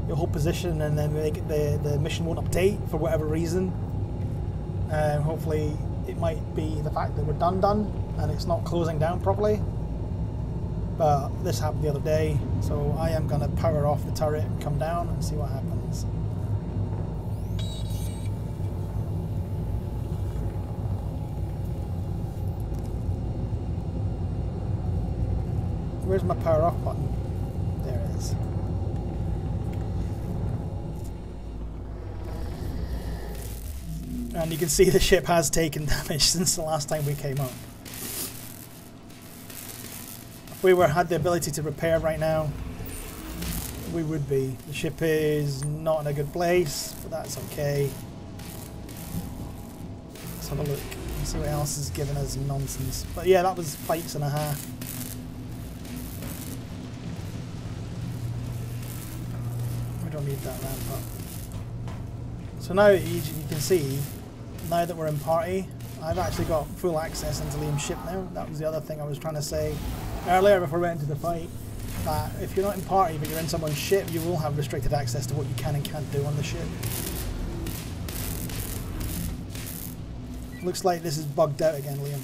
you'll hold position and then the, the mission won't update for whatever reason. Um, hopefully it might be the fact that we're done done and it's not closing down properly. But this happened the other day, so I am going to power off the turret and come down and see what happens. Where's my power off button? And you can see the ship has taken damage since the last time we came up. If we were had the ability to repair right now, we would be. The ship is not in a good place, but that's okay. Let's have a look and see what else is giving us nonsense. But yeah, that was fights and a half. We don't need that ramp up. So now you can see, now that we're in party, I've actually got full access into Liam's ship now. That was the other thing I was trying to say earlier before we went into the fight. That if you're not in party but you're in someone's ship, you will have restricted access to what you can and can't do on the ship. Looks like this is bugged out again, Liam.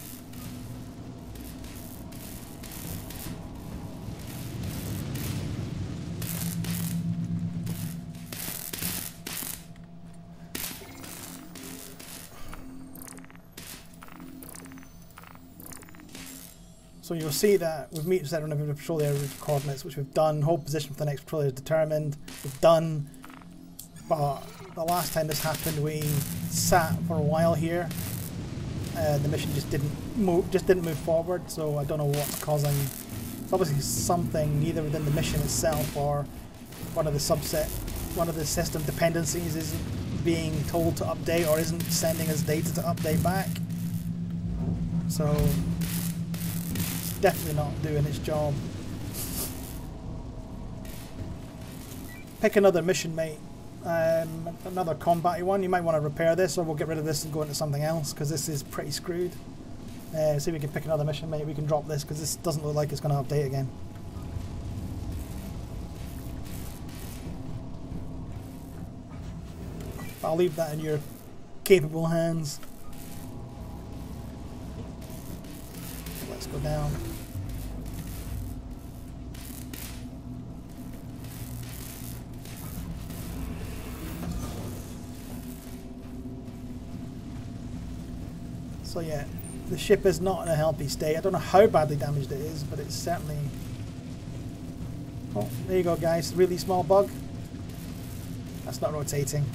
So you'll see that we've meet set on patrol area coordinates, which we've done. Hold position for the next patrol area is determined. We've done. But the last time this happened, we sat for a while here. Uh, the mission just didn't move, just didn't move forward. So I don't know what's causing. It's obviously something either within the mission itself or one of the subset, one of the system dependencies isn't being told to update or isn't sending us data to update back. So definitely not doing its job. Pick another mission, mate. Um, another combat one. You might want to repair this, or we'll get rid of this and go into something else, because this is pretty screwed. Uh, see if we can pick another mission, mate. We can drop this, because this doesn't look like it's going to update again. I'll leave that in your capable hands. Let's go down. So yeah, the ship is not in a healthy state. I don't know how badly damaged it is, but it's certainly... Oh, there you go guys, really small bug. That's not rotating.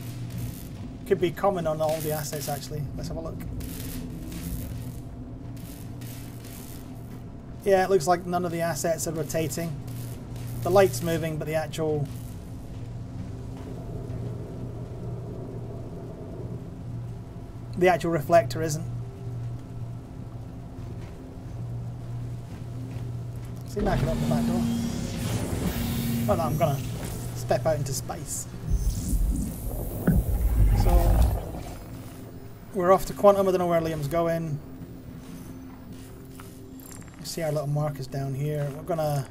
Could be common on all the assets actually. Let's have a look. Yeah, it looks like none of the assets are rotating. The light's moving, but the actual... The actual reflector isn't. See, now I can open the back door. Oh no, I'm gonna step out into space. So, we're off to Quantum. I don't know where Liam's going. See our little markers down here. We're gonna...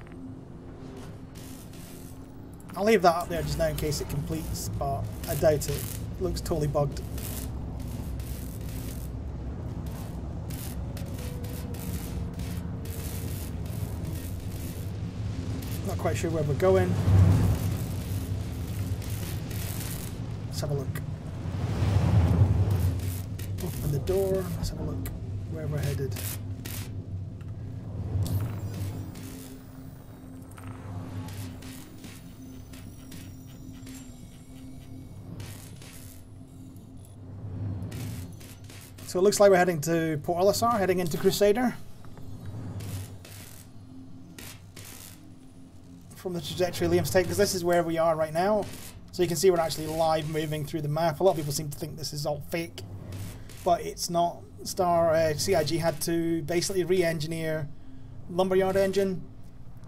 I'll leave that up there just now in case it completes, but I doubt it. it looks totally bugged. Not quite sure where we're going. Let's have a look. Open the door. Let's have a look where we're headed. So it looks like we're heading to Port Olisar, heading into Crusader. From the trajectory Liam's taken, because this is where we are right now. So you can see we're actually live moving through the map. A lot of people seem to think this is all fake, but it's not. Star uh, CIG had to basically re-engineer Lumberyard engine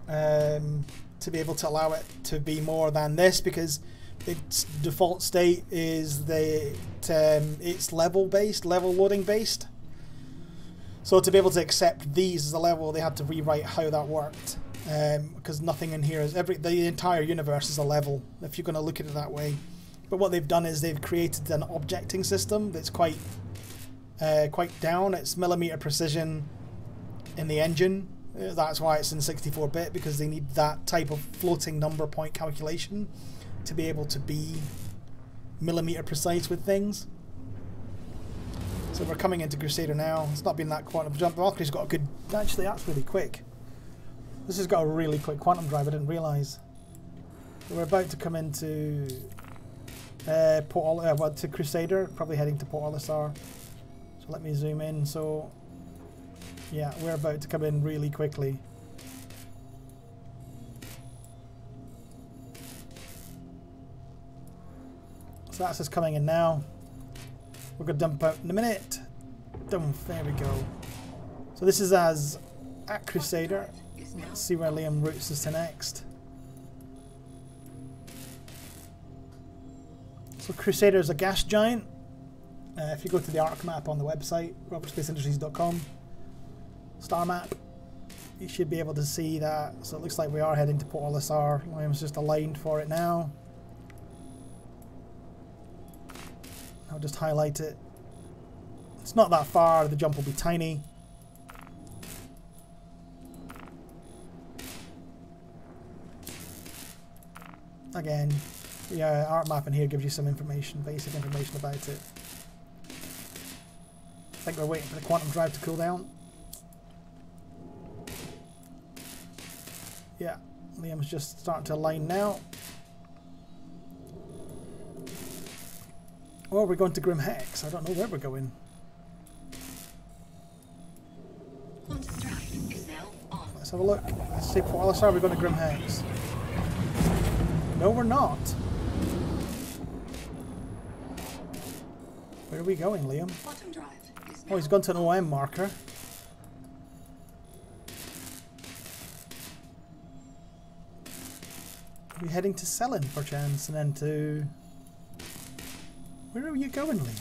um, to be able to allow it to be more than this because its default state is the um, it's level based, level loading based. So to be able to accept these as a level, they had to rewrite how that worked because um, nothing in here is every the entire universe is a level if you're going to look at it that way. But what they've done is they've created an objecting system that's quite uh, quite down. It's millimeter precision in the engine. That's why it's in 64-bit because they need that type of floating number point calculation to be able to be millimeter precise with things. So we're coming into Crusader now. It's not been that quantum jump. Valkyrie's got a good... Actually, that's really quick. This has got a really quick quantum drive, I didn't realise. We're about to come into uh, Port Ol uh, well, to Crusader, probably heading to Port Olisar. So let me zoom in. So yeah, we're about to come in really quickly. So that's us coming in now. We're going to dump out in a minute. Done. There we go. So this is as at Crusader. Let's see where Liam routes us to next. So Crusader is a gas giant. Uh, if you go to the arc map on the website, robertspaceindustries.com, star map, you should be able to see that. So it looks like we are heading to Port Olisar. Liam's just aligned for it now. I'll just highlight it. It's not that far, the jump will be tiny. Again, yeah, uh, art map in here gives you some information, basic information about it. I think we're waiting for the quantum drive to cool down. Yeah, Liam's just starting to align now. Oh, we're going to Grim Hex. I don't know where we're going. Let's have a look. Let's see. Well, let's start. We're going to Grim Hex. No, we're not. Where are we going, Liam? Oh, he's gone to an OM marker. Are we heading to Cellin, perchance, and then to... Where are you going, Liam?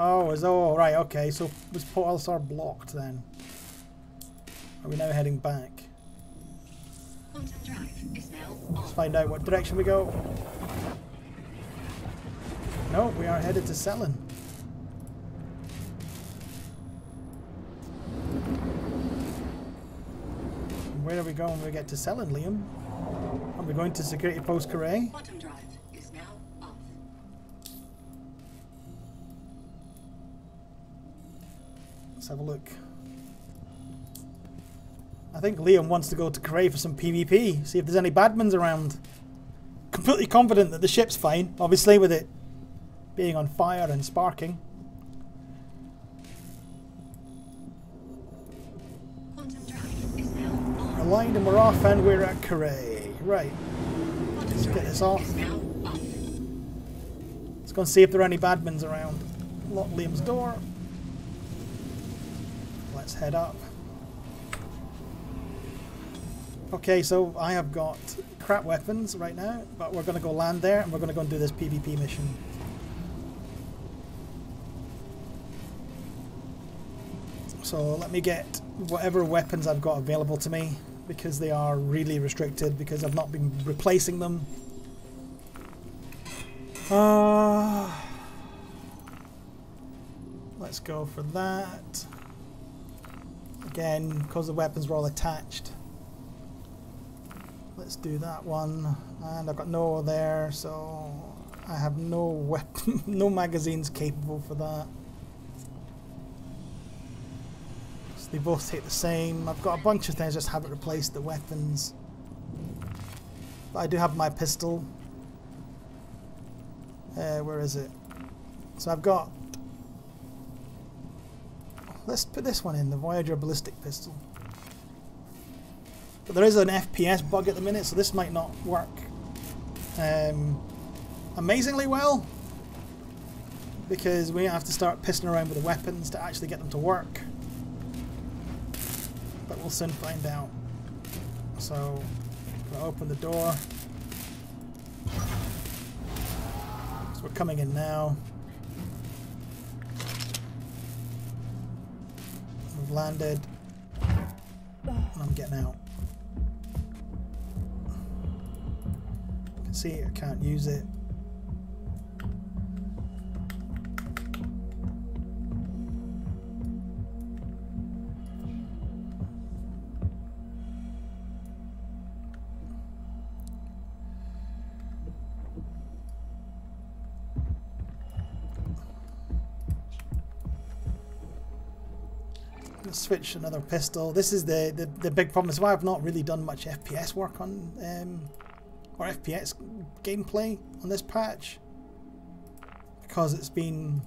Oh, is oh right, okay. So was portals are blocked then? Are we now heading back? Let's find out what direction we go. No, we are headed to Cellin. Where are we going when we get to Cellin, Liam? Are we going to Security Post Kareah? Quantum Let's have a look. I think Liam wants to go to Kareah for some PvP, see if there's any badmans around. Completely confident that the ship's fine, obviously, with it being on fire and sparking. Aligned and we're off and we're at Kareah. Right, let's get this off. off. Let's go and see if there are any badmans around. Lock Liam's door. Let's head up. Okay, so I have got crap weapons right now, but we're going to go land there and we're going to go and do this PvP mission. So let me get whatever weapons I've got available to me because they are really restricted because I've not been replacing them. Uh, let's go for that. Again, because the weapons were all attached. Let's do that one. And I've got no there, so I have no weapon, no magazines capable for that. So they both take the same. I've got a bunch of things, just haven't replaced the weapons. But I do have my pistol. Uh, where is it? So I've got. Let's put this one in the Voyager ballistic pistol. But there is an FPS bug at the minute, so this might not work um, amazingly well because we have to start pissing around with the weapons to actually get them to work. But we'll soon find out. So, open the door. So we're coming in now. We've landed. And I'm getting out. You can see I can't use it. Switch another pistol. This is the, the, the big problem. Is why I've not really done much FPS work on um, or FPS gameplay on this patch because it's been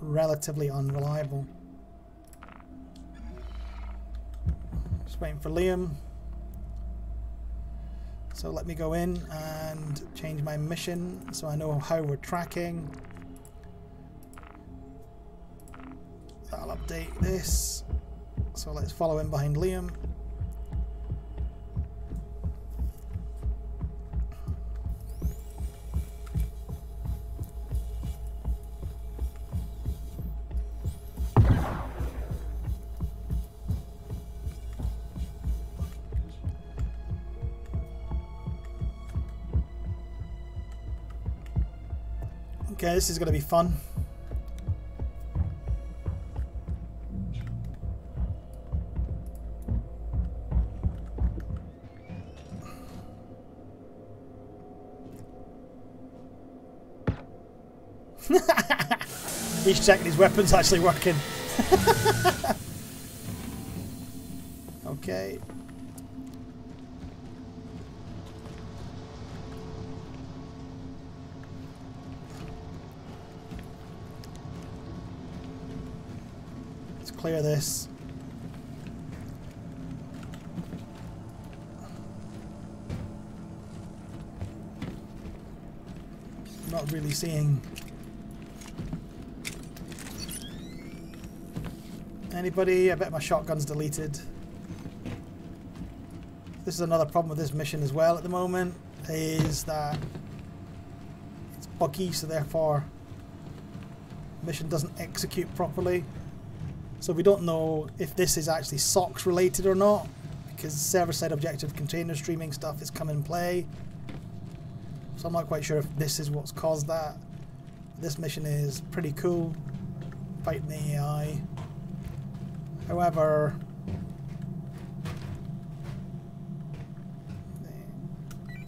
relatively unreliable. Just waiting for Liam. So let me go in and change my mission so I know how we're tracking. I'll update this. So let's follow him behind Liam. Okay, this is going to be fun. He's checking his weapons actually working. okay. Let's clear this. Not really seeing Anybody? I bet my shotgun's deleted. This is another problem with this mission as well at the moment, is that it's buggy, so therefore mission doesn't execute properly. So we don't know if this is actually SOCS related or not, because server-side objective container streaming stuff is come in play. So I'm not quite sure if this is what's caused that. This mission is pretty cool. Fighting the AI. However,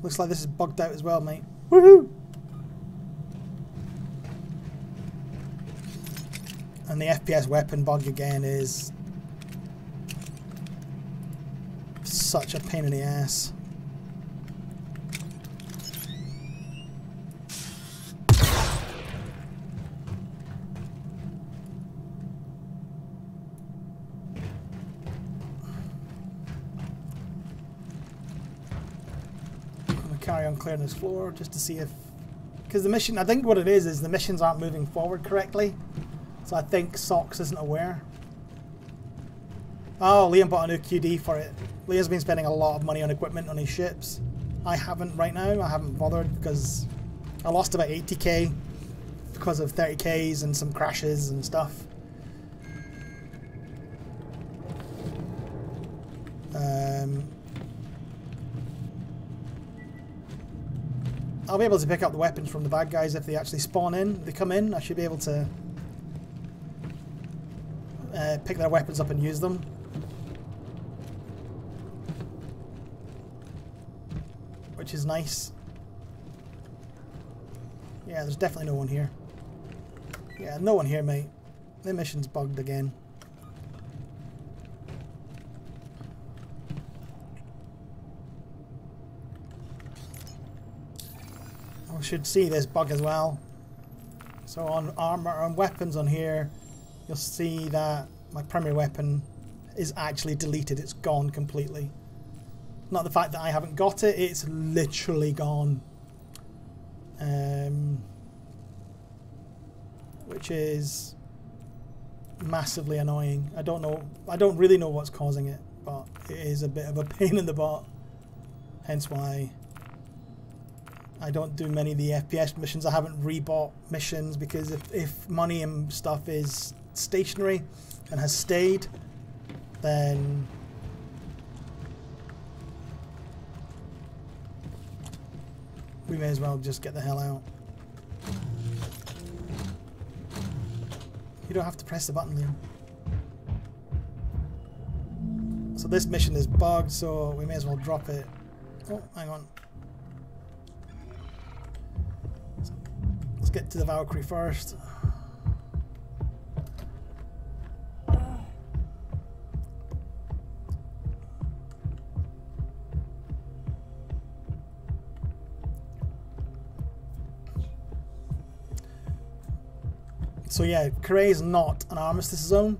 looks like this is bugged out as well, mate. Woohoo! And the FPS weapon bug again is such a pain in the ass. Clearing this floor just to see if because the mission I think what it is is the missions aren't moving forward correctly. So I think SOCS isn't aware. Oh Liam bought a new QD for it. Liam's been spending a lot of money on equipment on his ships. I haven't right now. I haven't bothered because I lost about 80k because of 30ks and some crashes and stuff. Um, I'll be able to pick up the weapons from the bad guys if they actually spawn in. They come in, I should be able to uh, pick their weapons up and use them. Which is nice. Yeah, there's definitely no one here. Yeah, no one here, mate. The mission's bugged again. Should see this bug as well. So on armor and weapons on here, you'll see that my primary weapon is actually deleted. It's gone completely. Not the fact that I haven't got it, it's literally gone. Um, which is massively annoying. I don't know, I don't really know what's causing it, but it is a bit of a pain in the butt. Hence why I don't do many of the FPS missions. I haven't rebought missions because if, if money and stuff is stationary and has stayed, then we may as well just get the hell out. You don't have to press the button, Liam. So this mission is bugged, so we may as well drop it. Oh, hang on. Let's get to the Valkyrie first. So yeah, Kareah is not an armistice zone.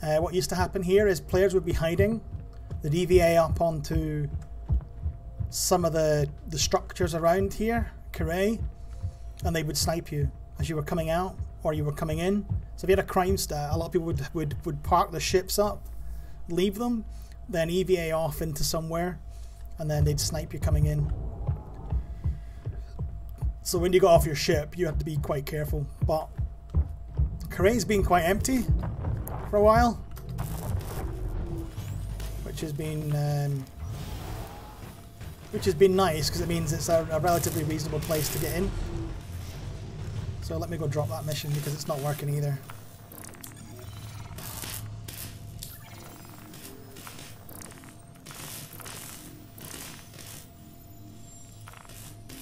Uh, what used to happen here is players would be hiding, they'd EVA up onto some of the, the structures around here, Kareah, and they would snipe you as you were coming out or you were coming in. So if you had a crime stat, a lot of people would, would, would park the ships up, leave them, then EVA off into somewhere, and then they'd snipe you coming in. So when you got off your ship, you had to be quite careful. But Kareah's been quite empty for a while, which has been um, which has been nice because it means it's a, a relatively reasonable place to get in. So let me go drop that mission because it's not working either.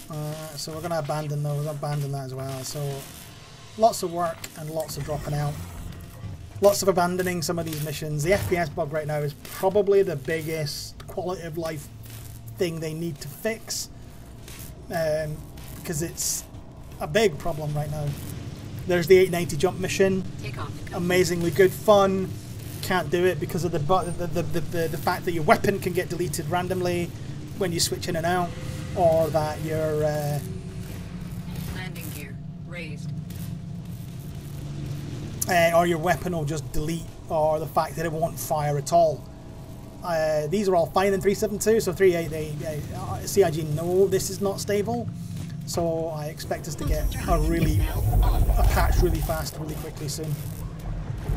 Uh, so we're going to abandon those, abandon that as well. So lots of work and lots of dropping out. Lots of abandoning some of these missions. The FPS bug right now is probably the biggest quality of life thing they need to fix. Um, because it's a big problem right now. There's the 890 jump mission. Amazingly good fun. Can't do it because of the, the, the, the, the, fact that your weapon can get deleted randomly when you switch in and out. Or that your uh, Landing gear raised. uh, or your weapon will just delete, or the fact that it won't fire at all. Uh, these are all fine in 372, so 38 they uh, CIG know this is not stable, so I expect us to get a really a patch really fast, really quickly soon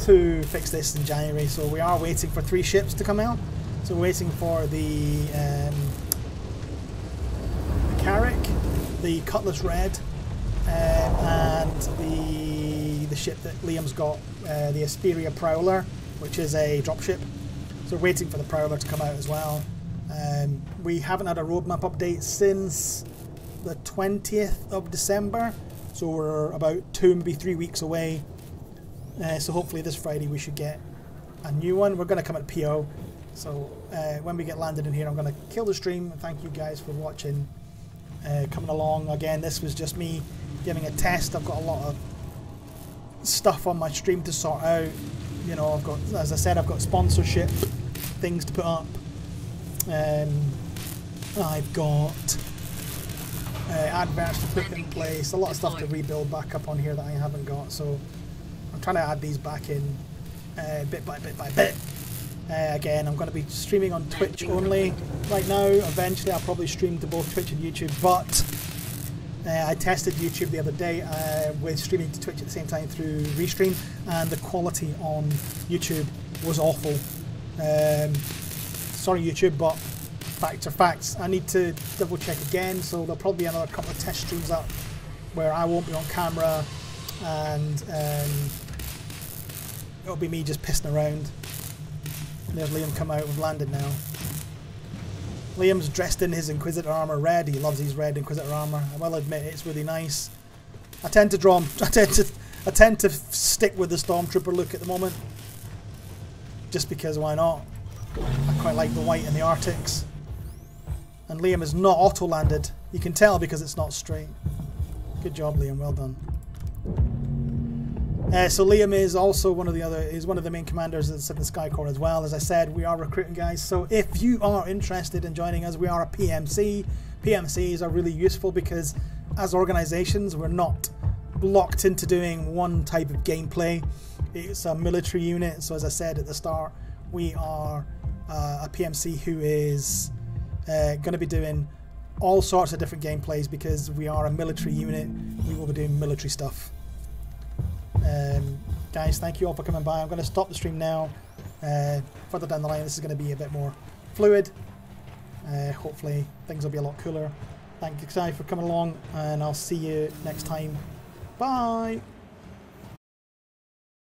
to fix this in January. So we are waiting for three ships to come out. So we're waiting for the um, the Carrack, the Cutlass Red, um, and the the ship that Liam's got, uh, the Esperia Prowler, which is a dropship. So we're waiting for the Prowler to come out as well. Um, we haven't had a roadmap update since the 20th of December, so we're about two, maybe three weeks away. Uh, so hopefully this Friday we should get a new one. We're going to come at PO. So uh, when we get landed in here, I'm going to kill the stream. Thank you guys for watching, uh, coming along. Again, this was just me giving a test. I've got a lot of stuff on my stream to sort out. You know, I've got, as I said, I've got sponsorship things to put up. Um, I've got uh, adverts to put in place. A lot of stuff to rebuild back up on here that I haven't got. So I'm trying to add these back in uh, bit by bit by bit. Uh, again, I'm going to be streaming on Twitch only right now. Eventually, I'll probably stream to both Twitch and YouTube, but uh, I tested YouTube the other day uh, with streaming to Twitch at the same time through Restream, and the quality on YouTube was awful. Um, sorry, YouTube, but facts are facts. I need to double check again, so there'll probably be another couple of test streams up where I won't be on camera and um, it'll be me just pissing around. There's Liam come out, we've landed now. Liam's dressed in his Inquisitor armor red. He loves his red Inquisitor armor. I will admit it's really nice. I tend to draw. I tend to. I tend to stick with the Stormtrooper look at the moment, just because why not? I quite like the white and the Arctics. And Liam is not auto landed. You can tell because it's not straight. Good job, Liam. Well done. Uh, so Liam is also one of the other is one of the main commanders of the Seventh Sky Corps as well. As I said, we are recruiting guys. So if you are interested in joining us, we are a PMC. PMCs are really useful because as organizations, we're not blocked into doing one type of gameplay. It's a military unit. So as I said at the start, we are uh, a PMC who is uh, going to be doing all sorts of different gameplays because we are a military unit. We will be doing military stuff. Um, guys, thank you all for coming by. I'm going to stop the stream now. Uh, further down the line, this is going to be a bit more fluid. Uh, hopefully, things will be a lot cooler. Thank you guys for coming along, and I'll see you next time. Bye!